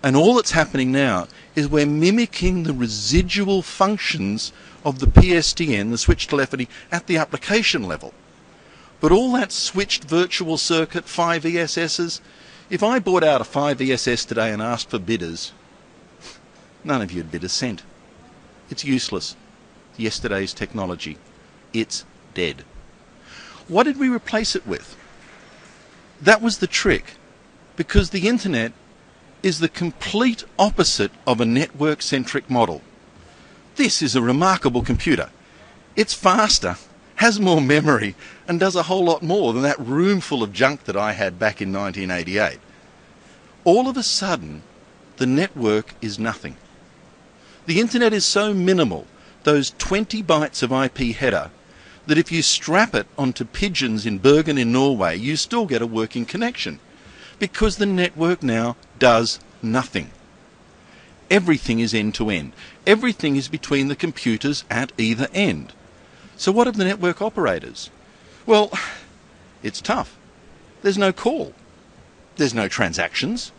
And all that's happening now is we're mimicking the residual functions of the PSTN, the switch telephony, at the application level. But all that switched virtual circuit 5 ESSs if I bought out a 5ESS today and asked for bidders, none of you'd bid a cent. It's useless. Yesterday's technology. It's dead. What did we replace it with? That was the trick. Because the internet is the complete opposite of a network centric model. This is a remarkable computer. It's faster, has more memory, and does a whole lot more than that room full of junk that I had back in 1988. All of a sudden, the network is nothing. The internet is so minimal, those 20 bytes of IP header, that if you strap it onto pigeons in Bergen in Norway, you still get a working connection. Because the network now does nothing. Everything is end to end. Everything is between the computers at either end. So what of the network operators? Well, it's tough. There's no call. There's no transactions.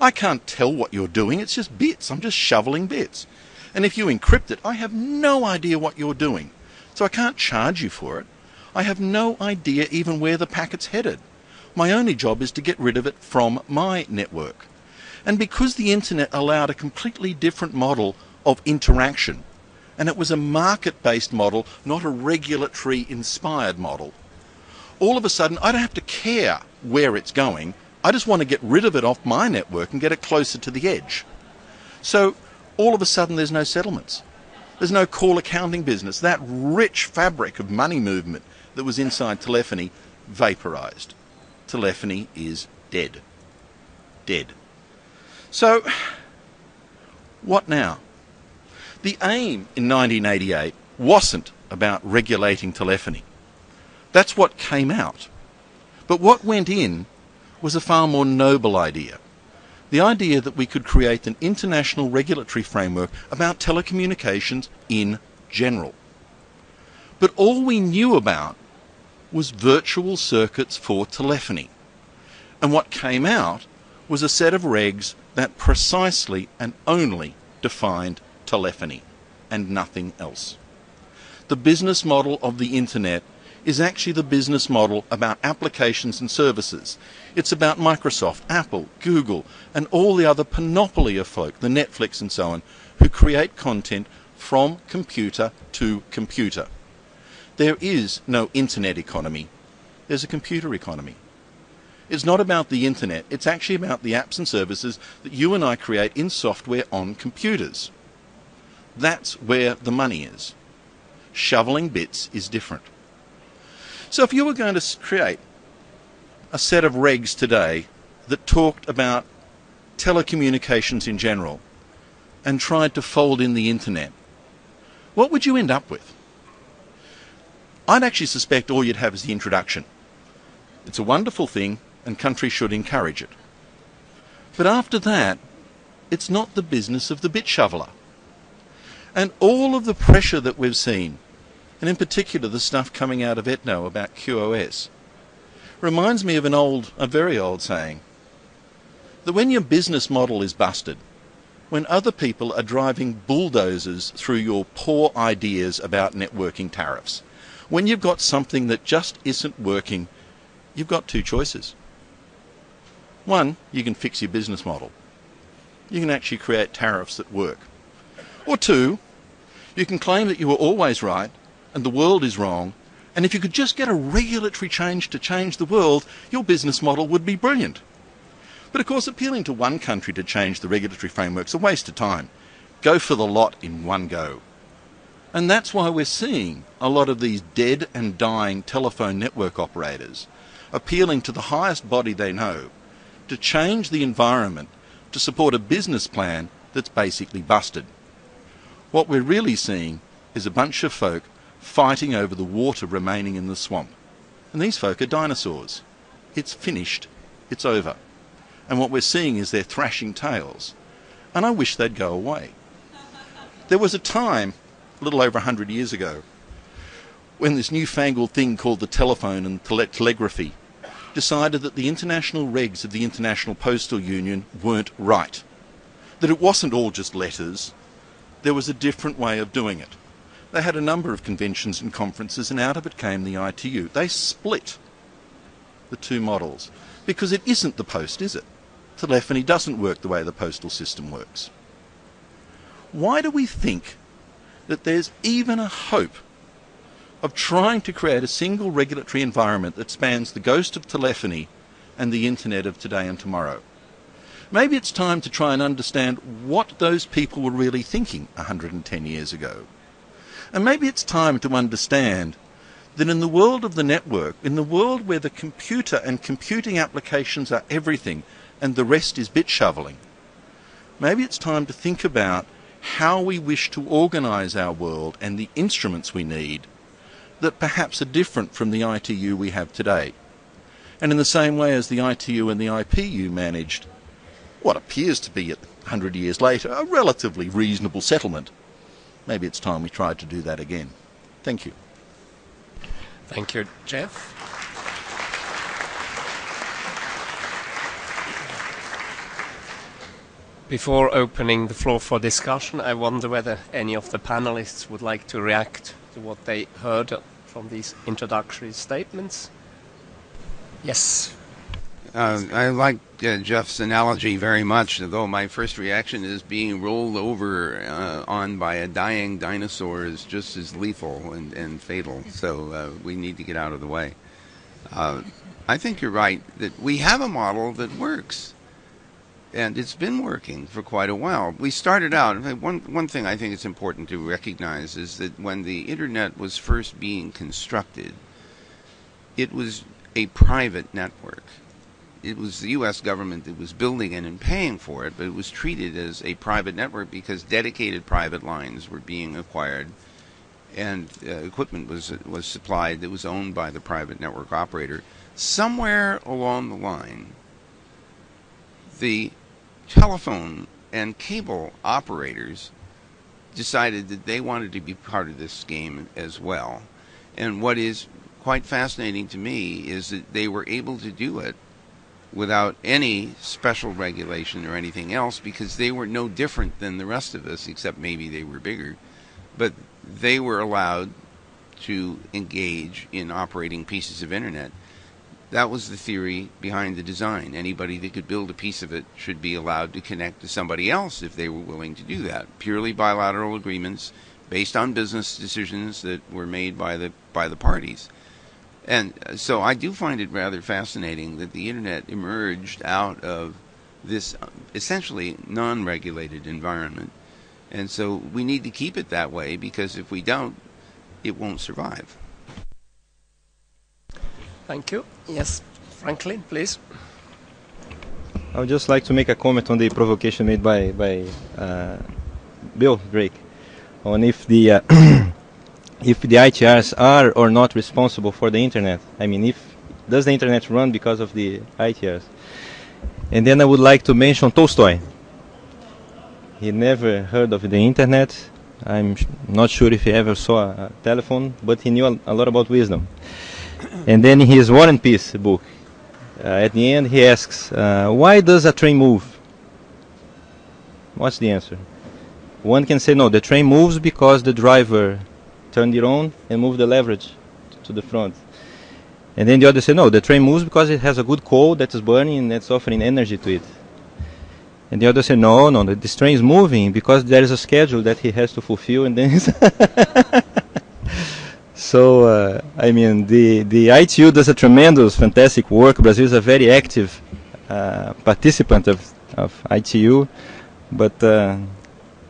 I can't tell what you're doing. It's just bits. I'm just shoveling bits. And if you encrypt it, I have no idea what you're doing. So I can't charge you for it. I have no idea even where the packet's headed. My only job is to get rid of it from my network. And because the internet allowed a completely different model of interaction, and it was a market based model, not a regulatory inspired model. All of a sudden, I don't have to care where it's going. I just want to get rid of it off my network and get it closer to the edge. So all of a sudden, there's no settlements. There's no call accounting business. That rich fabric of money movement that was inside telephony vaporized. Telephony is dead. Dead. So, what now? The aim in 1988 wasn't about regulating telephony. That's what came out. But what went in was a far more noble idea. The idea that we could create an international regulatory framework about telecommunications in general. But all we knew about was virtual circuits for telephony. And what came out was a set of regs that precisely and only defined telephony and nothing else. The business model of the internet is actually the business model about applications and services. It's about Microsoft, Apple, Google, and all the other panoply of folk, the Netflix and so on, who create content from computer to computer. There is no internet economy. There's a computer economy. It's not about the internet, it's actually about the apps and services that you and I create in software on computers. That's where the money is. Shoveling bits is different. So if you were going to create a set of regs today that talked about telecommunications in general and tried to fold in the internet, what would you end up with? I'd actually suspect all you'd have is the introduction. It's a wonderful thing and countries should encourage it. But after that, it's not the business of the bit shoveler. And all of the pressure that we've seen and in particular the stuff coming out of ETNO about QoS, reminds me of an old, a very old saying that when your business model is busted, when other people are driving bulldozers through your poor ideas about networking tariffs, when you've got something that just isn't working, you've got two choices. One, you can fix your business model. You can actually create tariffs that work. Or two, you can claim that you were always right and the world is wrong, and if you could just get a regulatory change to change the world, your business model would be brilliant. But of course, appealing to one country to change the regulatory framework is a waste of time. Go for the lot in one go. And that's why we're seeing a lot of these dead and dying telephone network operators appealing to the highest body they know to change the environment to support a business plan that's basically busted. What we're really seeing is a bunch of folk fighting over the water remaining in the swamp. And these folk are dinosaurs. It's finished. It's over. And what we're seeing is their thrashing tails. And I wish they'd go away. There was a time, a little over a hundred years ago, when this newfangled thing called the telephone and tele- telegraphy decided that the international regs of the International Postal Union weren't right. That it wasn't all just letters. There was a different way of doing it. They had a number of conventions and conferences, and out of it came the ITU. They split the two models because it isn't the post, is it? Telephony doesn't work the way the postal system works. Why do we think that there's even a hope of trying to create a single regulatory environment that spans the ghost of telephony and the internet of today and tomorrow? Maybe it's time to try and understand what those people were really thinking 110 years ago. And maybe it's time to understand that in the world of the network, in the world where the computer and computing applications are everything and the rest is bit shoveling, maybe it's time to think about how we wish to organize our world and the instruments we need that perhaps are different from the ITU we have today. And in the same way as the ITU and the IPU managed what appears to be, a 100 years later, a relatively reasonable settlement maybe it's time we tried to do that again. Thank you. Thank you, Geoff. Before opening the floor for discussion, I wonder whether any of the panelists would like to react to what they heard from these introductory statements. Yes. Uh, I like uh, Geoff's analogy very much, though my first reaction is being rolled over uh, on by a dying dinosaur is just as lethal and, and fatal. So uh, we need to get out of the way. Uh, I think you're right that we have a model that works. And it's been working for quite a while. We started out, one, one thing I think it's important to recognize is that when the internet was first being constructed, it was a private network it was the U.S. government that was building it and paying for it, but it was treated as a private network because dedicated private lines were being acquired, and uh, equipment was was supplied that was owned by the private network operator. Somewhere along the line, the telephone and cable operators decided that they wanted to be part of this game as well. And what is quite fascinating to me is that they were able to do it without any special regulation or anything else because they were no different than the rest of us, except maybe they were bigger. But they were allowed to engage in operating pieces of internet. That was the theory behind the design. Anybody that could build a piece of it should be allowed to connect to somebody else if they were willing to do that. Purely bilateral agreements based on business decisions that were made by the by the parties. And so I do find it rather fascinating that the internet emerged out of this uh, essentially non regulated environment. And so we need to keep it that way because if we don't, it won't survive. Thank you. Yes, Franklin, please. I would just like to make a comment on the provocation made by, by uh, Bill Drake on if the uh, *clears throat* if the ITRs are or not responsible for the internet. I mean, if does the internet run because of the ITRs? And then I would like to mention Tolstoy. He never heard of the internet. I'm not sure if he ever saw a, telephone, but he knew a, a, lot about wisdom. And then in his War and Peace book, uh, at the end he asks, uh, "Why does a train move?" What's the answer? One can say, "No, the train moves because the driver turned it on and moved the leverage to the front. And then the other said, no, the train moves because it has a good coal that is burning and that's offering energy to it. And the other said, no, no, this train is moving because there is a schedule that he has to fulfill and then *laughs* So, uh, I mean, the, the ITU does a tremendous, fantastic work. Brazil is a very active uh, participant of, of ITU, but uh,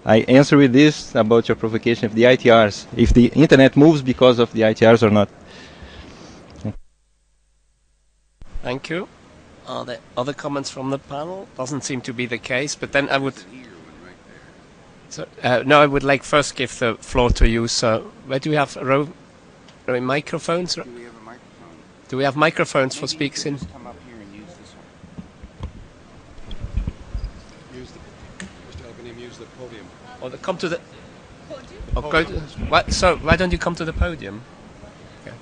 I answer with this about your provocation of the ITRs, if the internet moves because of the ITRs or not. Thank you. Are there other comments from the panel? Doesn't seem to be the case, but then I would. So, uh, no, I would like first give the floor to you. So, where do we have a row, row microphones? Do we have a microphone? Do we have microphones for speakers in? Or the, come to the. Podium. Or go to, what, so why don't you come to the podium? Okay.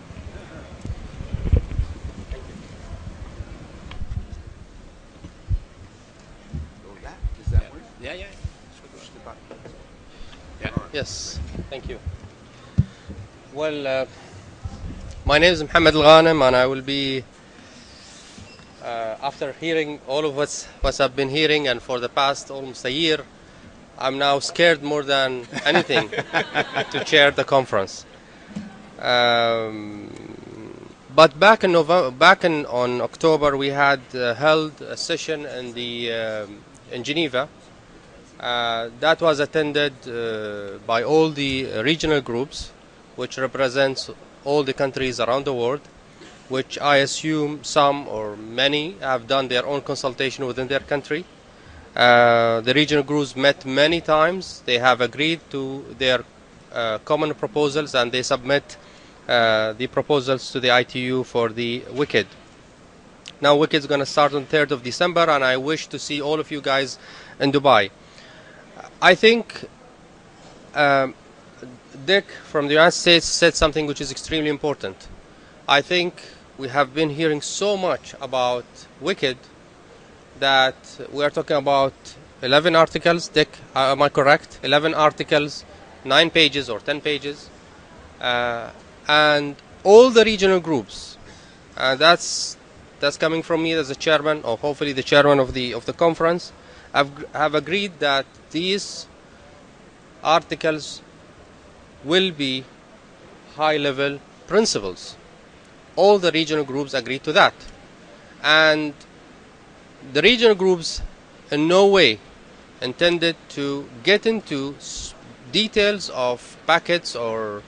Yeah, yeah. Yeah. Yes, thank you. Well, uh, my name is Mohammed Al Ghanem, and I will be, uh, after hearing all of what's, what I've been hearing, and for the past almost a year, I'm now scared more than anything *laughs* to chair the conference. Um, but back in November, back in on October, we had uh, held a session in the uh, in Geneva. Uh, that was attended uh, by all the regional groups, which represents all the countries around the world. Which I assume some or many have done their own consultation within their country uh, the regional groups met many times. They have agreed to their uh, common proposals and they submit uh, the proposals to the ITU for the WCIT. Now WCIT is going to start on 3rd of December and I wish to see all of you guys in Dubai. I think um, Dick from the United States said something which is extremely important. I think we have been hearing so much about WCIT that we are talking about 11 articles. Dick, uh, am I correct? 11 articles, 9 pages or 10 pages. Uh, and all the regional groups. And that's that's coming from me as the chairman, or hopefully the chairman of the of the conference, have have agreed that these articles will be high-level principles. All the regional groups agree to that, and the regional groups in no way intended to get into details of packets or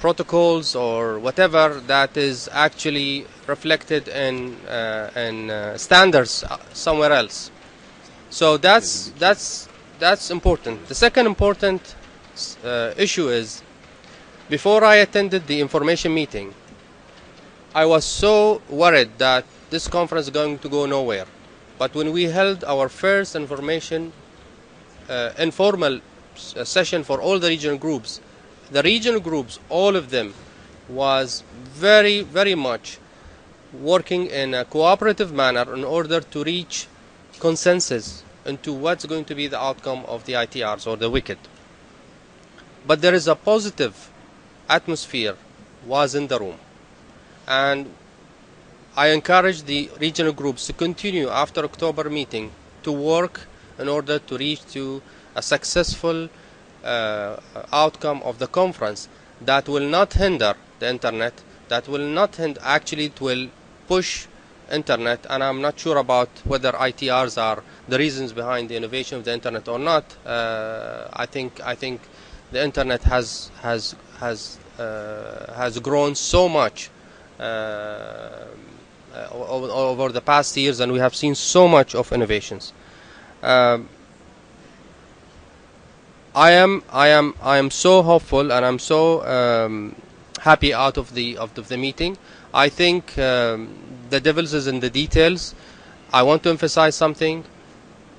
protocols or whatever that is actually reflected in, uh, in uh, standards somewhere else. So that's that's that's important. The second important uh, issue is before I attended the information meeting, I was so worried that this conference is going to go nowhere. But when we held our first information uh, informal session for all the regional groups, the regional groups, all of them, was very, very much working in a cooperative manner in order to reach consensus into what's going to be the outcome of the ITRs or the WCIT. But there is a positive atmosphere was in the room. And I encourage the regional groups to continue after October meeting to work in order to reach to a successful uh, outcome of the conference that will not hinder the internet, that will not hinder, actually it will push internet and I'm not sure about whether ITRs are the reasons behind the innovation of the internet or not. Uh, I think I think the internet has has has uh, has grown so much uh, over, over, the past years and we have seen so much of innovations. Um, I am I am I am so hopeful and I'm so um, happy out of the of the, of the meeting. I think um, the devils is in the details. I want to emphasize something.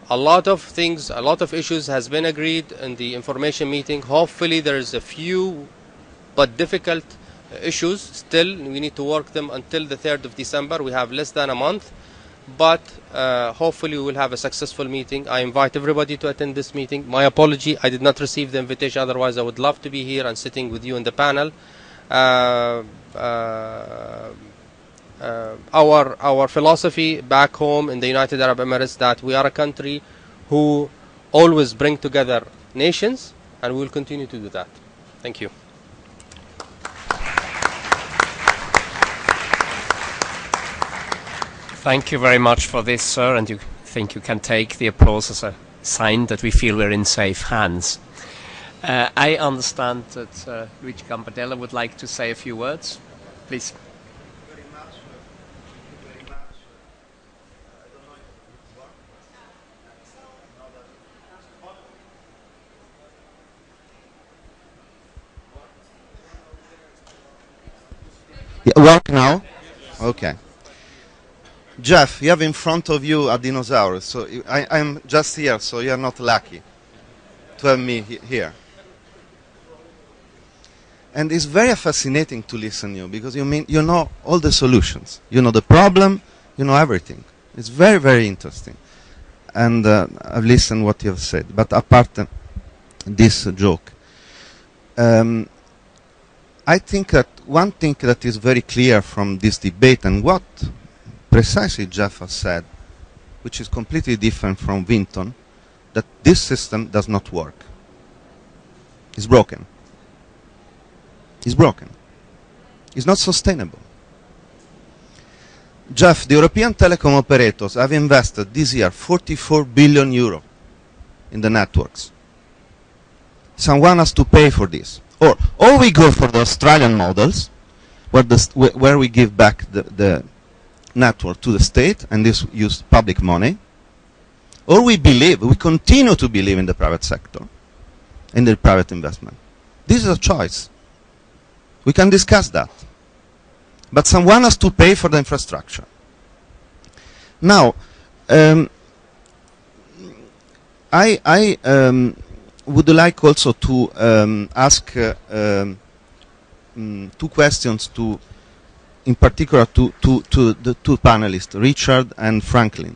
A lot of things, a lot of issues has been agreed in the information meeting. Hopefully there is a few but difficult issues still. We need to work them until the 3rd of December. We have less than a month but uh, hopefully we will have a successful meeting. I invite everybody to attend this meeting. My apology, I did not receive the invitation, otherwise I would love to be here and sitting with you in the panel. Uh, uh, uh our, our philosophy back home in the United Arab Emirates that we are a country who always bring together nations and we will continue to do that. Thank you. Thank you very much for this, sir, and you think you can take the applause as a sign that we feel we're in safe hands. Uh, I understand that uh, Luigi Gambardella would like to say a few words. Please. Work now? Okay. Geoff, you have in front of you a dinosaur. So I, am just here, so you are not lucky to have me he here. And it's very fascinating to listen to you because you mean you know all the solutions. You know the problem. You know everything. It's very very interesting. And uh, I've listened what you have said. But apart uh, this joke, um, I think that one thing that is very clear from this debate and what precisely Geoff has said, which is completely different from Vinton, that this system does not work. It's broken. It's broken. It's not sustainable. Geoff, the European telecom operators have invested this year 44 billion euro in the networks. Someone has to pay for this. Or, or we go for the Australian models, where, the, where we give back the, the network to the state and this use public money, or we believe, we continue to believe in the private sector, in the private investment. This is a choice. We can discuss that. But someone has to pay for the infrastructure. Now, um, I, I um, would like also to um, ask uh, um, mm, two questions to in particular to, to, to the two panelists, Richard and Franklin.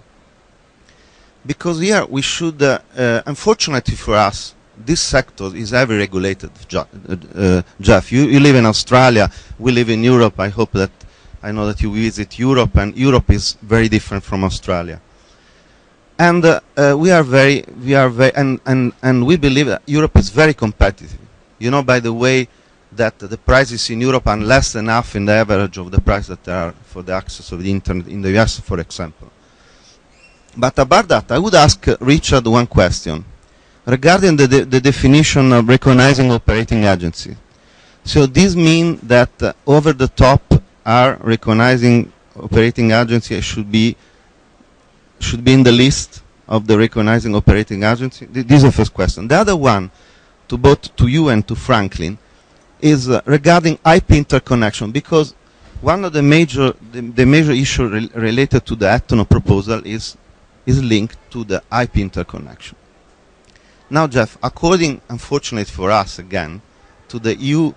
Because here we should, uh, uh, unfortunately for us, this sector is heavily regulated. Geoff, you, you live in Australia, we live in Europe. I hope that I know that you visit Europe, and Europe is very different from Australia. And uh, uh, we are very, we are very, and, and, and we believe that Europe is very competitive. You know, by the way, that the prices in Europe are less than half in the average of the price that are for the access of the internet in the US, for example. But about that, I would ask uh, Richard one question regarding the, de the definition of recognizing operating agency. So this means that uh, over the top are recognizing operating agency should be should be in the list of the recognizing operating agency. Th this is the first question. The other one, to both to you and to Franklin, is uh, regarding IP interconnection because one of the major the, the major issue re related to the ETNO proposal is is linked to the IP interconnection. Now, Geoff, according, unfortunately for us again, to the EU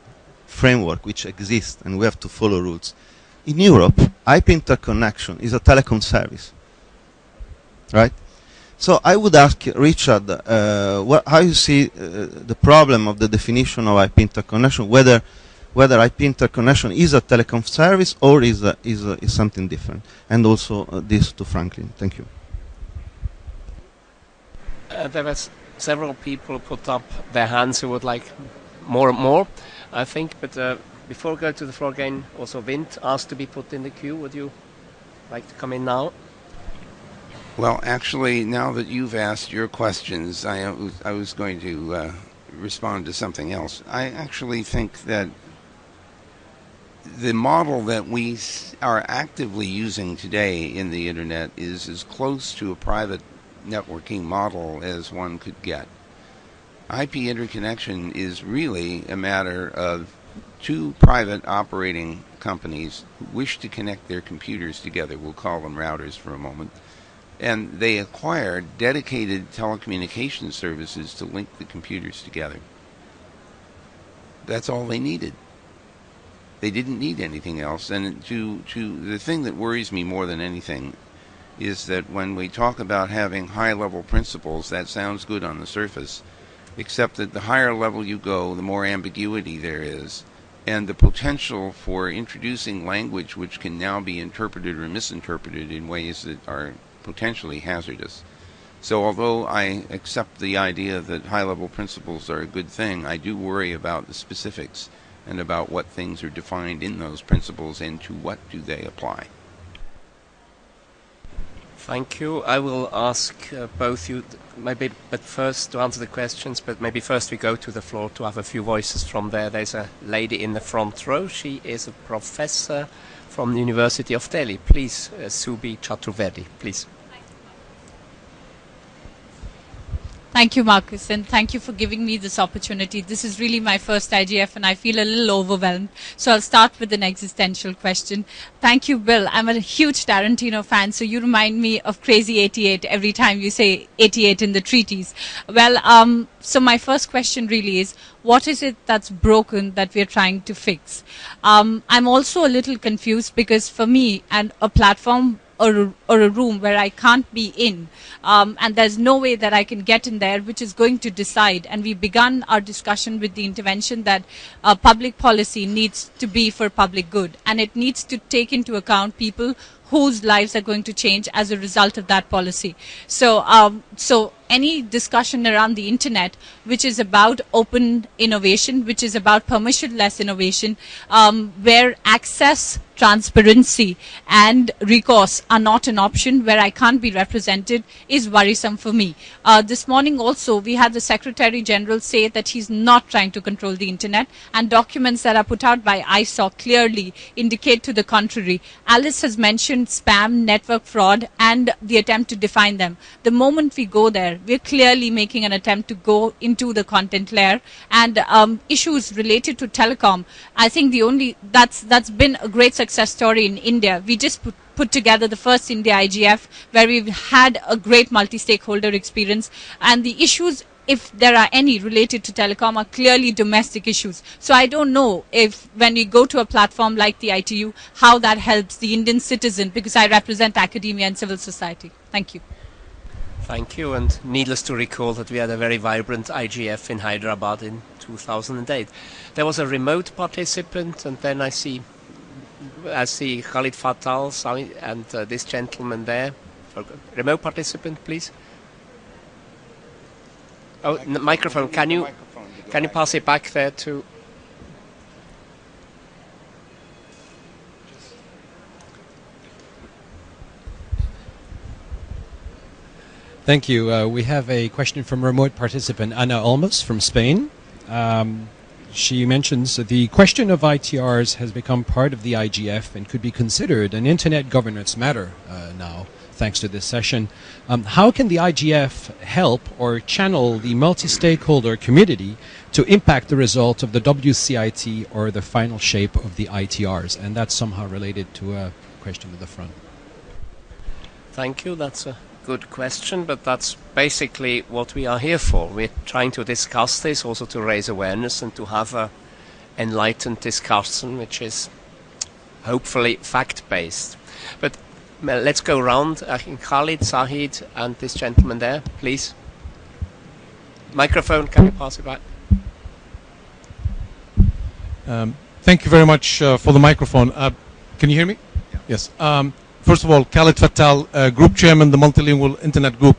framework which exists and we have to follow rules, in Europe, IP interconnection is a telecom service, right? So I would ask Richard, uh, how you see uh, the problem of the definition of IP interconnection, whether whether IP interconnection is a telecom service or is a, is, a, is something different, and also uh, this to Franklin. Thank you. Uh, there was several people put up their hands who would like more and more, I think. But uh, before we go to the floor again, also Vint asked to be put in the queue. Would you like to come in now? Well, actually, now that you've asked your questions, I, I was going to uh, respond to something else. I actually think that the model that we are actively using today in the internet is as close to a private networking model as one could get. IP interconnection is really a matter of two private operating companies who wish to connect their computers together. We'll call them routers for a moment. And they acquired dedicated telecommunication services to link the computers together. That's all they needed. They didn't need anything else. And to, to the thing that worries me more than anything is that when we talk about having high level principles, that sounds good on the surface, except that the higher level you go, the more ambiguity there is, and the potential for introducing language which can now be interpreted or misinterpreted in ways that are potentially hazardous. So, although I accept the idea that high level principles are a good thing, I do worry about the specifics and about what things are defined in those principles and to what do they apply. Thank you. I will ask uh, both you, maybe, but first to answer the questions, but maybe first we go to the floor to have a few voices from there. There's a lady in the front row. She is a professor from the University of Delhi. Please, uh, Subi Chaturvedi, please. Thank you, Marcus, and thank you for giving me this opportunity. This is really my first IGF, and I feel a little overwhelmed. So I'll start with an existential question. Thank you, Bill. I'm a huge Tarantino fan, so you remind me of Crazy 88 every time you say 88 in the treaties. Well, um, so my first question really is, what is it that's broken that we're trying to fix? Um, I'm also a little confused because for me, and a platform or, or a room where I can't be in, um, and there's no way that I can get in there, which is going to decide. And we begun our discussion with the intervention that uh, public policy needs to be for public good, and it needs to take into account people whose lives are going to change as a result of that policy. So, um, so any discussion around the internet, which is about open innovation, which is about permissionless innovation, um, where access, transparency, and recourse are not an option, where I can't be represented, is worrisome for me. Uh, this morning also, we had the Secretary General say that he's not trying to control the internet, and documents that are put out by ISOC clearly indicate to the contrary. Alice has mentioned spam, network fraud, and the attempt to define them. The moment we go there, we're clearly making an attempt to go into the content layer and um, issues related to telecom. I think the only that's that's been a great success story in India. We just put put together the first India IGF where we've had a great multi-stakeholder experience and the issues if there are any related to telecom are clearly domestic issues. So I don't know if when we go to a platform like the ITU, how that helps the Indian citizen because I represent academia and civil society. Thank you. Thank you, and needless to recall that we had a very vibrant IGF in Hyderabad in 2008. There was a remote participant, and then I see I see Khalid Fattal and uh, this gentleman there. Remote participant, please. Oh, microphone. Can you can you pass it back there to? Thank you. Uh, we have a question from remote participant Ana Olmos from Spain. Um, she mentions the question of ITRs has become part of the IGF and could be considered an internet governance matter uh, now, thanks to this session. Um, how can the IGF help or channel the multi stakeholder community to impact the result of the WCIT or the final shape of the ITRs? And that's somehow related to a question at the front. Thank you. That's a good question, but that's basically what we are here for. We're trying to discuss this, also to raise awareness and to have a enlightened discussion, which is hopefully fact-based. But let's go round. I think Khalid, Zahid, and this gentleman there, please. Microphone, can you pass it back? Um, thank you very much uh, for the microphone. Uh, can you hear me? Yes. Um, first of all, Khalid Fattal, uh, Group Chairman, the Multilingual Internet Group.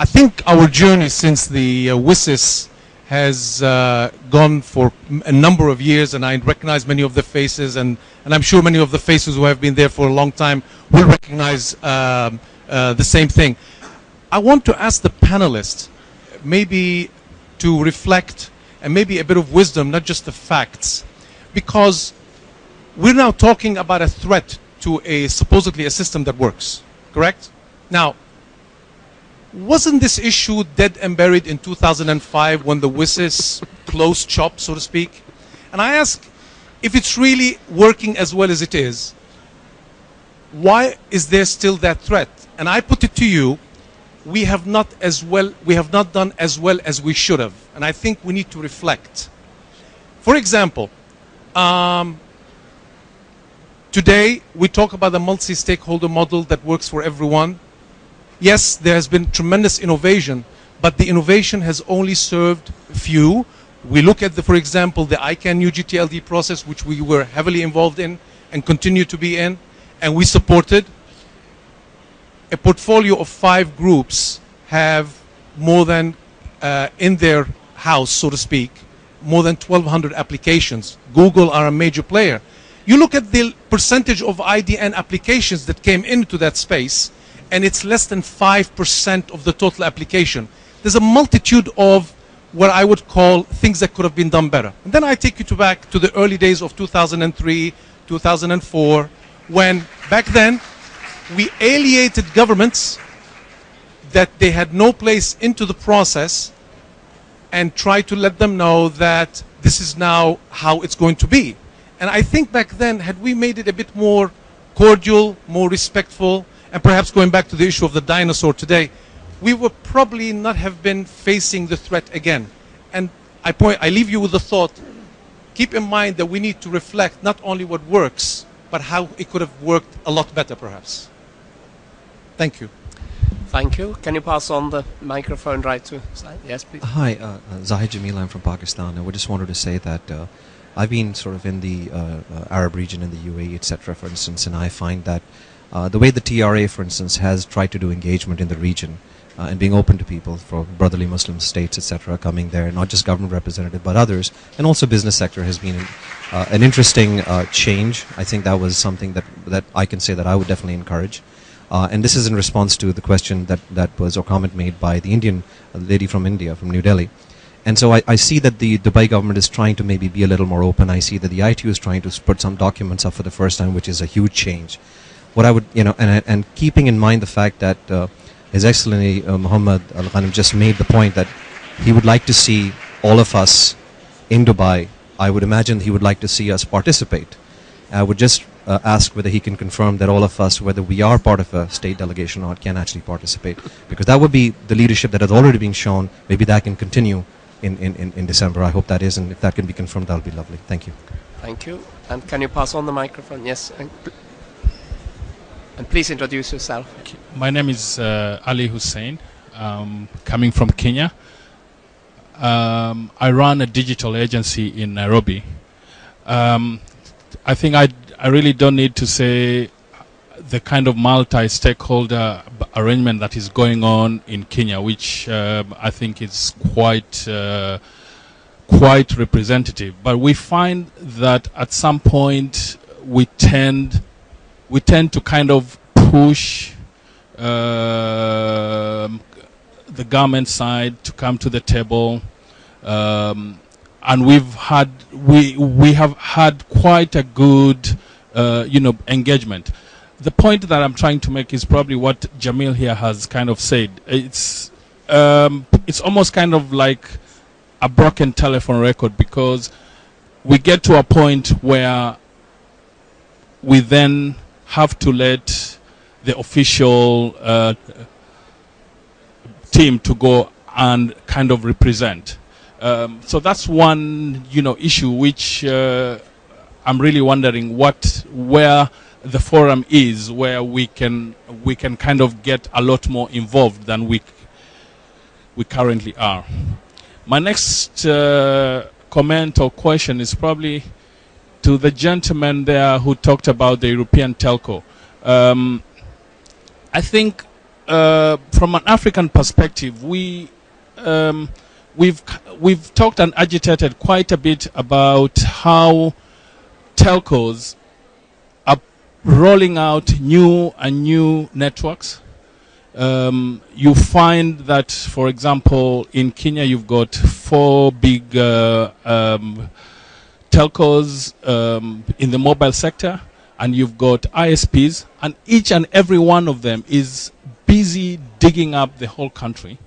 I think our journey since the uh, WSIS has uh, gone for a number of years, and I recognize many of the faces, and, and I'm sure many of the faces who have been there for a long time will recognize um, uh, the same thing. I want to ask the panelists maybe to reflect and maybe a bit of wisdom, not just the facts, because we're now talking about a threat to a supposedly a system that works, correct? Now, wasn't this issue dead and buried in 2005 when the WSIS closed shop, so to speak? And I ask, if it's really working as well as it is, why is there still that threat? And I put it to you, we have not as well, we have not done as well as we should have. And I think we need to reflect. For example, um, Today, we talk about the multi-stakeholder model that works for everyone. Yes, there has been tremendous innovation, but the innovation has only served a few. We look at, the, for example, the ICANN new gTLD process, which we were heavily involved in and continue to be in, and we supported. A portfolio of five groups have more than, uh, in their house, so to speak, more than 1,200 applications. Google are a major player. You look at the percentage of IDN applications that came into that space, and it's less than 5% of the total application. There's a multitude of what I would call things that could have been done better. And then I take you to back to the early days of 2003, 2004, when back then we alienated governments that they had no place into the process and tried to let them know that this is now how it's going to be. And I think back then, had we made it a bit more cordial, more respectful, and perhaps going back to the issue of the dinosaur today, we would probably not have been facing the threat again. And I point, I leave you with the thought: keep in mind that we need to reflect not only what works, but how it could have worked a lot better, perhaps. Thank you. Thank you. Can you pass on the microphone right to Zahid? Yes, please. Hi, uh, uh, Zahid Jamil. I'm from Pakistan. and we just wanted to say that uh, I've been sort of in the uh, uh, Arab region, in the UAE, etc., for instance, and I find that uh, the way the TRA, for instance, has tried to do engagement in the region uh, and being open to people from brotherly Muslim states, etc., coming there, not just government representative, but others, and also business sector has been uh, an interesting uh, change. I think that was something that that I can say that I would definitely encourage. Uh, and this is in response to the question that, that was or comment made by the Indian lady from India, from New Delhi. And so I, I see that the Dubai government is trying to maybe be a little more open. I see that the ITU is trying to put some documents up for the first time, which is a huge change. What I would, you know, and, and keeping in mind the fact that uh, His Excellency uh, Muhammad Al Ghanim just made the point that he would like to see all of us in Dubai. I would imagine he would like to see us participate. I would just uh, ask whether he can confirm that all of us, whether we are part of a state delegation or not, can actually participate. Because that would be the leadership that has already been shown. Maybe that can continue in, in, in, in December. I hope that is, and if that can be confirmed, that will be lovely. Thank you. Thank you. And can you pass on the microphone? Yes. And, and please introduce yourself. My name is uh, Ali Hussein, um, coming from Kenya. Um, I run a digital agency in Nairobi. Um, I think I'd, I really don't need to say the kind of multi-stakeholder arrangement that is going on in Kenya, which um, I think is quite uh, quite representative. But we find that at some point we tend we tend to kind of push um, the government side to come to the table. Um, and we've had we we have had quite a good uh, you know engagement. The point that I'm trying to make is probably what Jamil here has kind of said. It's um, it's almost kind of like a broken telephone record because we get to a point where we then have to let the official uh, team to go and kind of represent. Um, so that's one, you know, issue which uh, I'm really wondering what, where the forum is, where we can we can kind of get a lot more involved than we we currently are. My next uh, comment or question is probably to the gentleman there who talked about the European telco. Um, I think uh, from an African perspective, we um, we've we've talked and agitated quite a bit about how telcos rolling out new and new networks. Um, you find that, for example, in Kenya, you've got four big uh, um, telcos um, in the mobile sector, and you've got ISPs, and each and every one of them is busy digging up the whole country.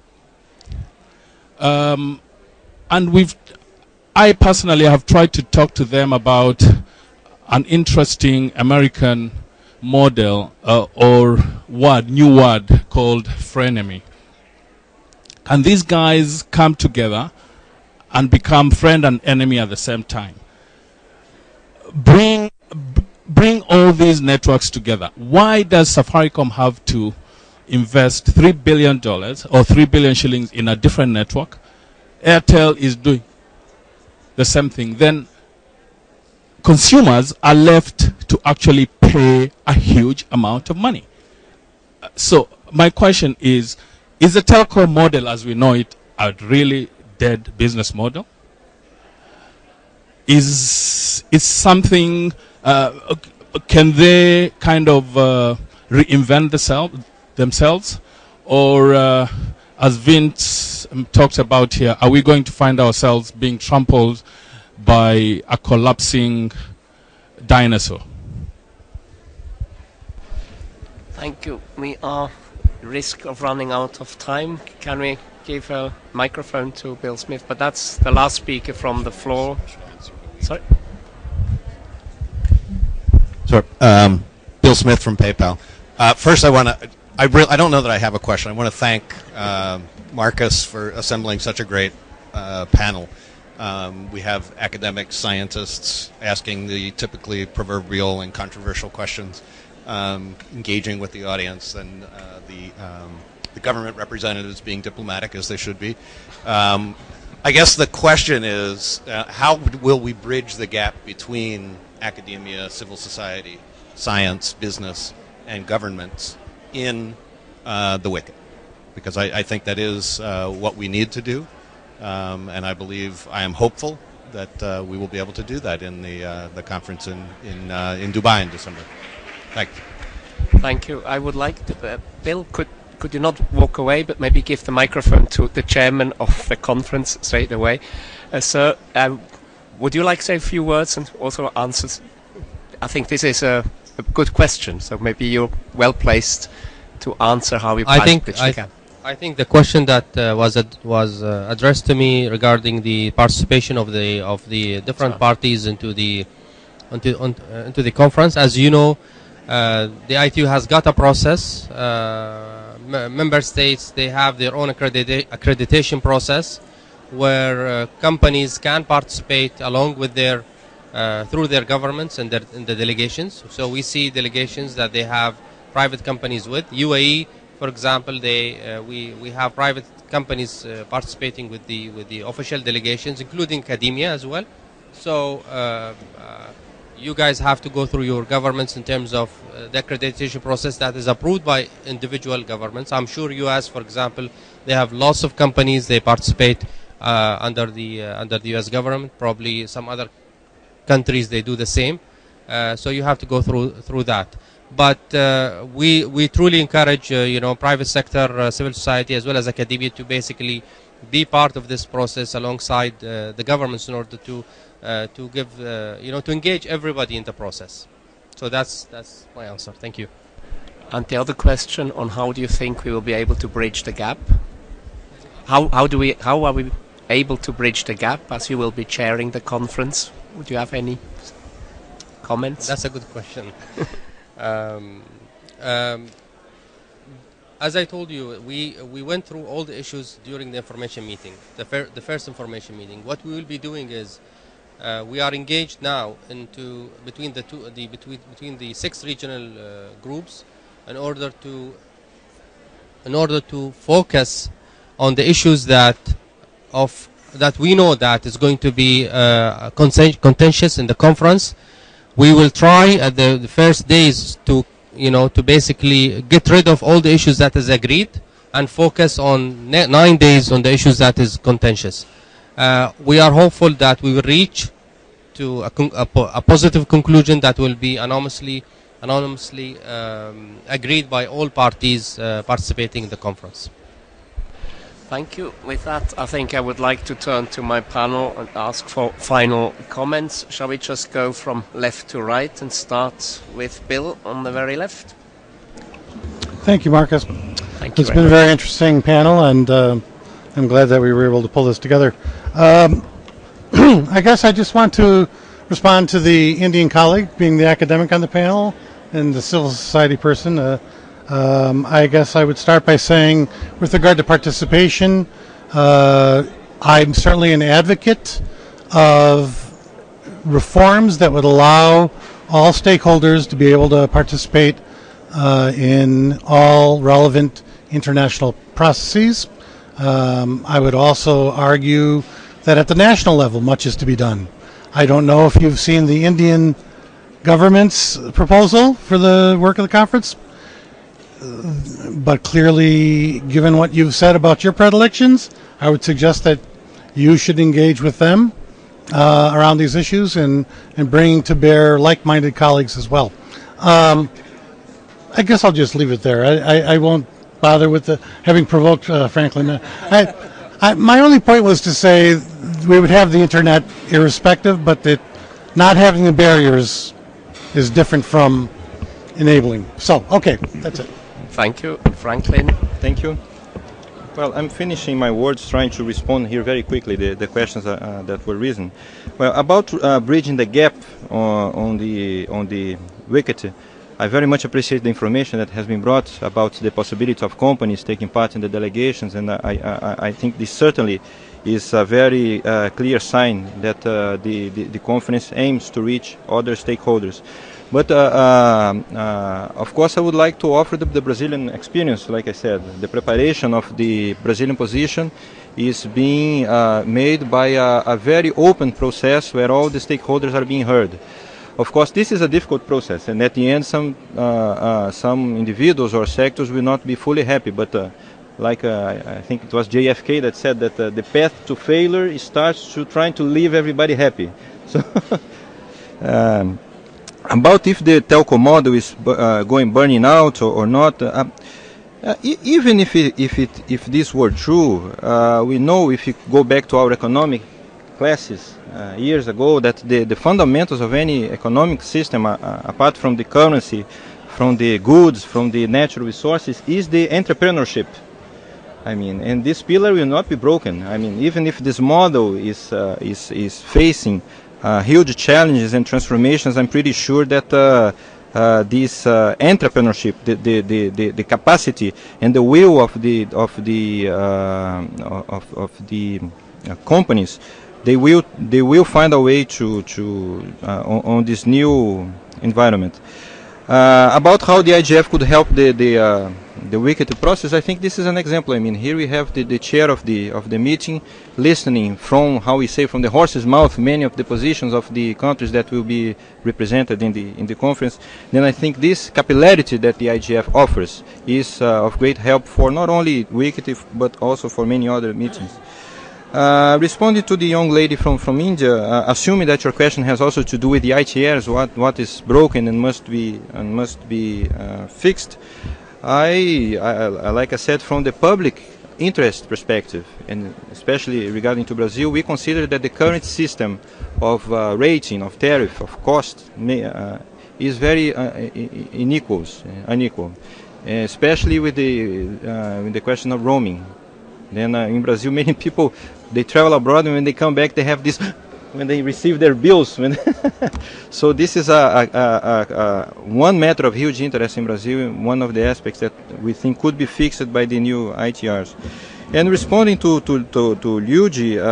Um, and we've, I personally have tried to talk to them about an interesting American model uh, or word, new word called frenemy. And these guys come together and become friend and enemy at the same time. Bring bring all these networks together. Why does Safaricom have to invest three billion dollars or three billion shillings in a different network? Airtel is doing the same thing. Then consumers are left to actually pay a huge amount of money. So my question is, is the telco model as we know it a really dead business model? Is is something uh, uh, can they kind of uh, reinvent themselves themselves, or uh, as Vint um, talked about here, are we going to find ourselves being trampled by a collapsing dinosaur? Thank you. We are risk of running out of time. Can we give a microphone to Bill Smith? But that's the last speaker from the floor. Sorry. Sorry, um, Bill Smith from PayPal. Uh, first, I want to. I re- I don't know that I have a question. I want to thank um Marcus for assembling such a great uh, panel. Um, we have academic scientists asking the typically proverbial and controversial questions, um, engaging with the audience, and uh, the um, the government representatives being diplomatic as they should be. Um, I guess the question is, uh, how will we bridge the gap between academia, civil society, science, business, and governments in uh, the WCIT? Because I, I think that is uh, what we need to do, um, and I believe I am hopeful that uh, we will be able to do that in the uh, the conference in in uh, in Dubai in December. Thank you. Thank you. I would like to, uh, Bill, could could you not walk away, but maybe give the microphone to the chairman of the conference straight away? Uh, sir, um, would you like to say a few words and also answer? I think this is a, a good question, so maybe you're well placed to answer how we I plan think to bridge I, the gap. I think the question that uh, was ad- was uh, addressed to me regarding the participation of the of the different parties into the into on, uh, into the conference. As you know, uh, the ITU has got a process. Uh, m- member states they have their own accredita- accreditation process, where uh, companies can participate along with their uh, through their governments and their in the delegations. So we see delegations that they have private companies with UAE, for example. They uh, we we have private companies uh, participating with the with the official delegations, including academia as well. So uh, you guys have to go through your governments in terms of uh, the accreditation process that is approved by individual governments. I'm sure U.S., for example, they have lots of companies they participate uh, under the uh, under the U.S. government. Probably some other countries they do the same. So you have to go through through that. But uh, we we truly encourage uh, you know private sector, uh, civil society as well as academia to basically be part of this process alongside uh, the governments in order to uh, to give uh, you know to engage everybody in the process. So that's that's my answer. Thank you. And the other question on how do you think we will be able to bridge the gap? How how do we how are we able to bridge the gap as you will be chairing the conference? Would you have any comments? That's a good question. *laughs* um, um, as I told you, we we went through all the issues during the information meeting, the fir- the first information meeting. What we will be doing is uh, we are engaged now into between the two the between between the six regional uh, groups in order to in order to focus on the issues that of that we know that is going to be uh, contentious in the conference. We will try at the, the first days to you know to basically get rid of all the issues that is agreed and focus on ne- nine days on the issues that is contentious. Uh, we are hopeful that we will reach to a, a, a positive conclusion that will be anonymously anonymously um, agreed by all parties uh, participating in the conference. Thank you. With that, I think I would like to turn to my panel and ask for final comments. Shall we just go from left to right and start with Bill on the very left? Thank you, Marcus. Thank you It's been a very interesting panel, and uh, I'm glad that we were able to pull this together. Um, *clears throat* I guess I just want to respond to the Indian colleague, being the academic on the panel and the civil society person. Uh, um, I guess I would start by saying, with regard to participation, uh, I'm certainly an advocate of reforms that would allow all stakeholders to be able to participate uh, in all relevant international processes. Um, I would also argue that at the national level, much is to be done. I don't know if you've seen the Indian government's proposal for the work of the conference, but clearly, given what you've said about your predilections, I would suggest that you should engage with them uh, around these issues and, and bring to bear like-minded colleagues as well. Um, I guess I'll just leave it there. I, I, I won't bother with the having provoked uh, Franklin. I, I, my only point was to say we would have the internet irrespective, but that not having the barriers is different from enabling. So, okay, that's it. Thank you. Franklin? Thank you. Well, I'm finishing my words, trying to respond here very quickly the, the questions uh, uh, that were risen. Well, about uh, bridging the gap on, on the on the WCIT, I very much appreciate the information that has been brought about the possibility of companies taking part in the delegations, and I I, I think this certainly is a very uh, clear sign that uh, the, the the conference aims to reach other stakeholders. But uh, uh, uh, of course, I would like to offer the, the Brazilian experience. Like I said, the preparation of the Brazilian position is being uh, made by a, a very open process where all the stakeholders are being heard. Of course, this is a difficult process, and at the end, some uh, uh, some individuals or sectors will not be fully happy. But like I think it was JFK that said that the path to failure starts to trying to leave everybody happy. *laughs* So. *laughs* um, about if the telco model is uh, going burning out or, or not, uh, uh, e- even if it, if it if this were true, uh, we know if you go back to our economic classes uh, years ago that the, the fundamentals of any economic system, uh, apart from the currency, from the goods, from the natural resources, is the entrepreneurship. I mean, and this pillar will not be broken. I mean, even if this model is is is facing huge challenges and transformations, I'm pretty sure that uh, uh, this uh, entrepreneurship, the, the, the, the, capacity and the will of the of the uh, of, of the uh, companies, they will they will find a way to to uh, on, on this new environment. Uh, about how the IGF could help the the, uh, the WCIT process, I think this is an example. I mean, here we have the, the chair of the of the meeting, listening from how we say from the horse's mouth many of the positions of the countries that will be represented in the in the conference. Then I think this capillarity that the IGF offers is uh, of great help for not only WCIT but also for many other meetings. Uh, responding to the young lady from, from India, uh, assuming that your question has also to do with the ITRs, what, what is broken and must be and must be uh, fixed, I, I, like I said, from the public interest perspective, and especially regarding to Brazil, we consider that the current system of uh, rating, of tariff, of cost, uh, is very uh, unequals, unequal, especially with the with the question of roaming. Then in Brazil, *laughs* many people they travel abroad and when they come back they have this when they receive their bills *laughs* so this is a, a, a, a, one matter of huge interest in Brazil one of the aspects that we think could be fixed by the new ITRs and responding to to to, to Luigi, uh,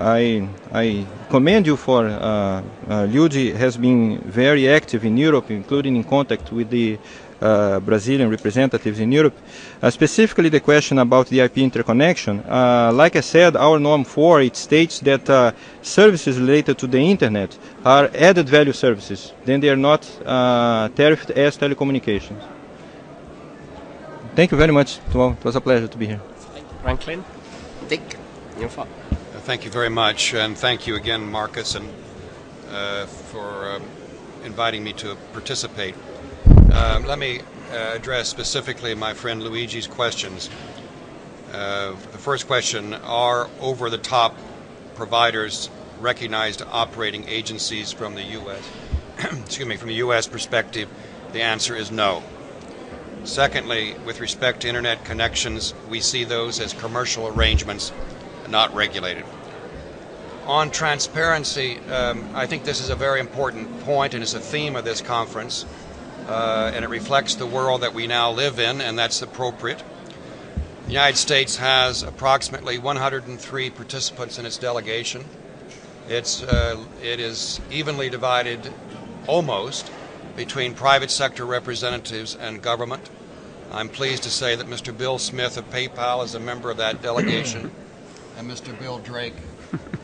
I I commend you for uh, uh, Luigi has been very active in Europe, including in contact with the uh, Brazilian representatives in Europe. Uh, specifically, the question about the IP interconnection. Uh, like I said, our norm 4 it states that uh, services related to the internet are added value services. Then they are not uh, tariffed as telecommunications. Thank you very much. Well, it was a pleasure to be here. Franklin, Dick, your uh, Thank you very much, and thank you again, Marcus, and for um, inviting me to participate. Um, let me uh, address specifically my friend Luigi's questions. Uh, the first question Are over the top providers recognized operating agencies from the U.S.? *clears throat* Excuse me, from the U.S. perspective, the answer is no. Secondly, with respect to internet connections, we see those as commercial arrangements, not regulated. On transparency, um, I think this is a very important point and is a theme of this conference uh, and it reflects the world that we now live in, and that's appropriate. The United States has approximately 103 participants in its delegation. It's, uh, it is evenly divided almost between private sector representatives and government. I'm pleased to say that Mr. Bill Smith of PayPal is a member of that delegation, *clears throat* and Mr. Bill Drake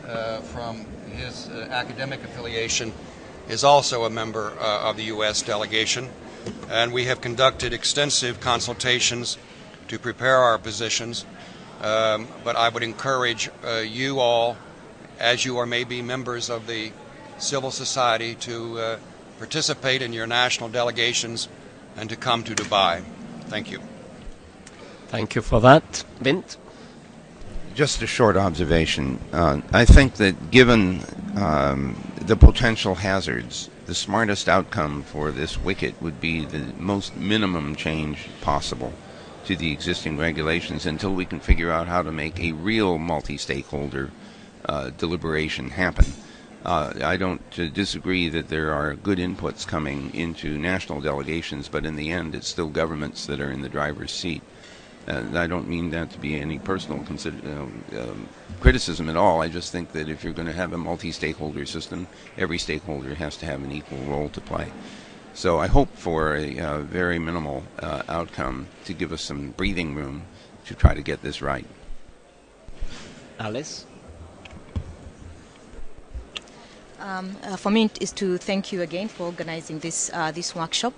uh, from his uh, academic affiliation is also a member uh, of the U.S. delegation, and we have conducted extensive consultations to prepare our positions. Um, but I would encourage uh, you all, as you are maybe members of the civil society, to uh, participate in your national delegations and to come to Dubai. Thank you. Thank you for that. Vint? Just a short observation. Uh, I think that given um, the potential hazards, the smartest outcome for this WCIT would be the most minimum change possible to the existing regulations until we can figure out how to make a real multi-stakeholder uh, deliberation happen. Uh, I don't uh, disagree that there are good inputs coming into national delegations, but in the end, it's still governments that are in the driver's seat. And I don't mean that to be any personal consider, uh, um, criticism at all. I just think that if you're going to have a multi-stakeholder system, every stakeholder has to have an equal role to play. So I hope for a uh, very minimal uh, outcome to give us some breathing room to try to get this right. Alice? Um, uh, for me is to thank you again for organizing this uh, this workshop.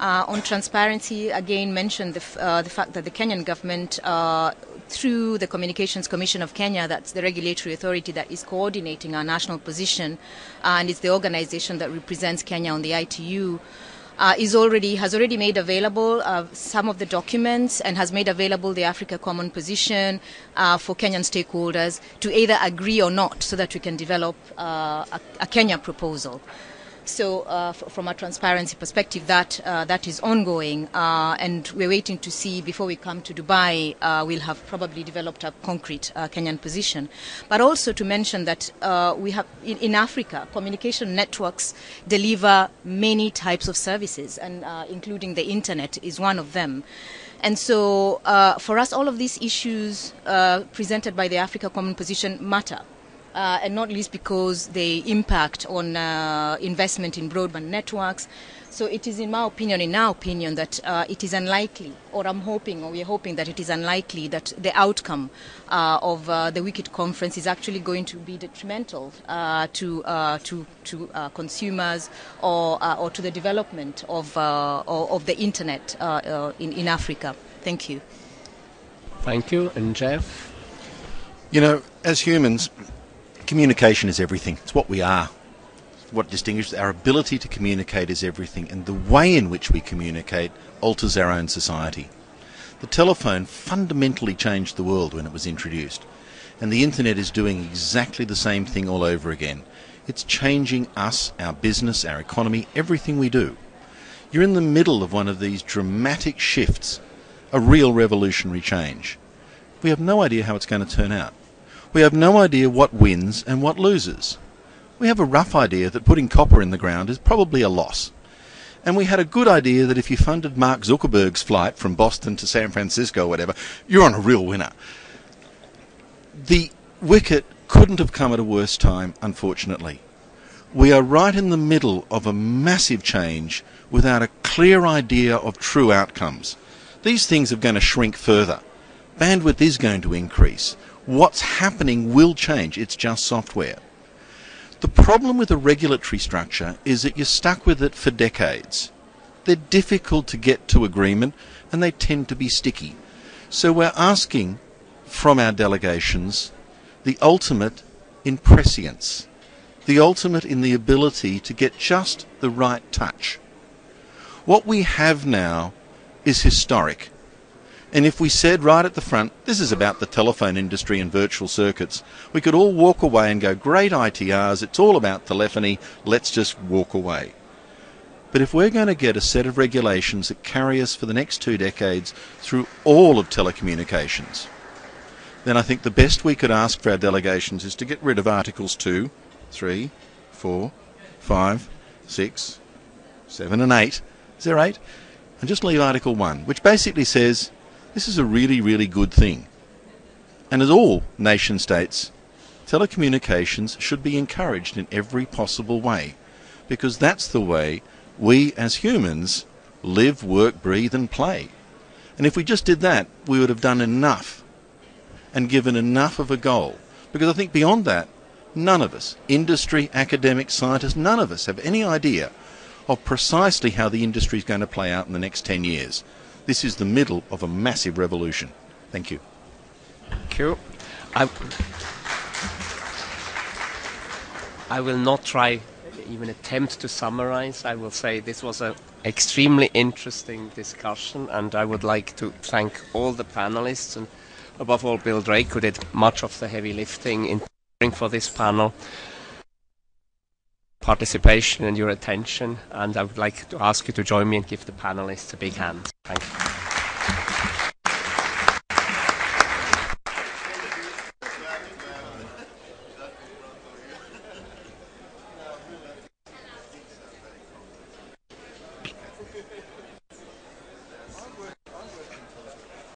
Uh, on transparency, again mentioned the, uh, the fact that the Kenyan government uh, through the Communications Commission of Kenya, that's the regulatory authority that is coordinating our national position, and it's the organization that represents Kenya on the ITU uh, is already has already made available uh, some of the documents and has made available the Africa Common Position uh, for Kenyan stakeholders to either agree or not, so that we can develop a, a, Kenya proposal. So, uh, from a transparency perspective, that uh, that is ongoing, uh, and we're waiting to see before we come to Dubai. Uh, we'll have probably developed a concrete uh, Kenyan position, but also to mention that uh, we have in, in, Africa communication networks deliver many types of services, and including the internet is one of them. And so, for us, all of these issues presented by the Africa Common Position matter uh, and not least because they impact on uh, investment in broadband networks. So it is, in my opinion, in our opinion, that uh, it is unlikely, or I'm hoping, or we're hoping that it is unlikely that the outcome uh, of uh, the WCIT Conference is actually going to be detrimental uh, to uh, to to uh, consumers or uh, or to the development of uh, of of the internet uh, uh, in in Africa. Thank you. Thank you. And Geoff? You know, as humans, communication is everything. It's what we are. What distinguishes our ability to communicate is everything, and the way in which we communicate alters our own society. The telephone fundamentally changed the world when it was introduced, and the internet is doing exactly the same thing all over again. It's changing us, our business, our economy, everything we do. You're in the middle of one of these dramatic shifts, a real revolutionary change. We have no idea how it's going to turn out. We have no idea what wins and what loses. We have a rough idea that putting copper in the ground is probably a loss. And we had a good idea that if you funded Mark Zuckerberg's flight from Boston to San Francisco or whatever, you're on a real winner. The WCIT couldn't have come at a worse time, unfortunately. We are right in the middle of a massive change without a clear idea of true outcomes. These things are going to shrink further. Bandwidth is going to increase. What's happening will change. It's just software. The problem with a regulatory structure is that you're stuck with it for decades. They're difficult to get to agreement and they tend to be sticky. So we're asking from our delegations the ultimate in prescience, the ultimate in the ability to get just the right touch. What we have now is historic. And if we said right at the front, this is about the telephone industry and virtual circuits, we could all walk away and go, great ITRs, it's all about telephony, let's just walk away. But if we're going to get a set of regulations that carry us for the next two decades through all of telecommunications, then I think the best we could ask for our delegations is to get rid of Articles 2, 3, 4, 5, 6, 7, and 8. Is there 8? And just leave Article 1, which basically says this is a really, really good thing. And as all nation states, telecommunications should be encouraged in every possible way, because that's the way we as humans live, work, breathe, and play. And if we just did that, we would have done enough and given enough of a goal. Because I think beyond that, none of us, industry, academic, scientists, none of us have any idea of precisely how the industry is going to play out in the next 10 years. This is the middle of a massive revolution. Thank you. Thank you. I, I will not try even attempt to summarize. I will say this was an extremely interesting discussion, and I would like to thank all the panelists and above all Bill Drake, who did much of the heavy lifting in preparing for this panel. Participation and your attention, and I would like to ask you to join me and give the panelists a big hand. Thank you.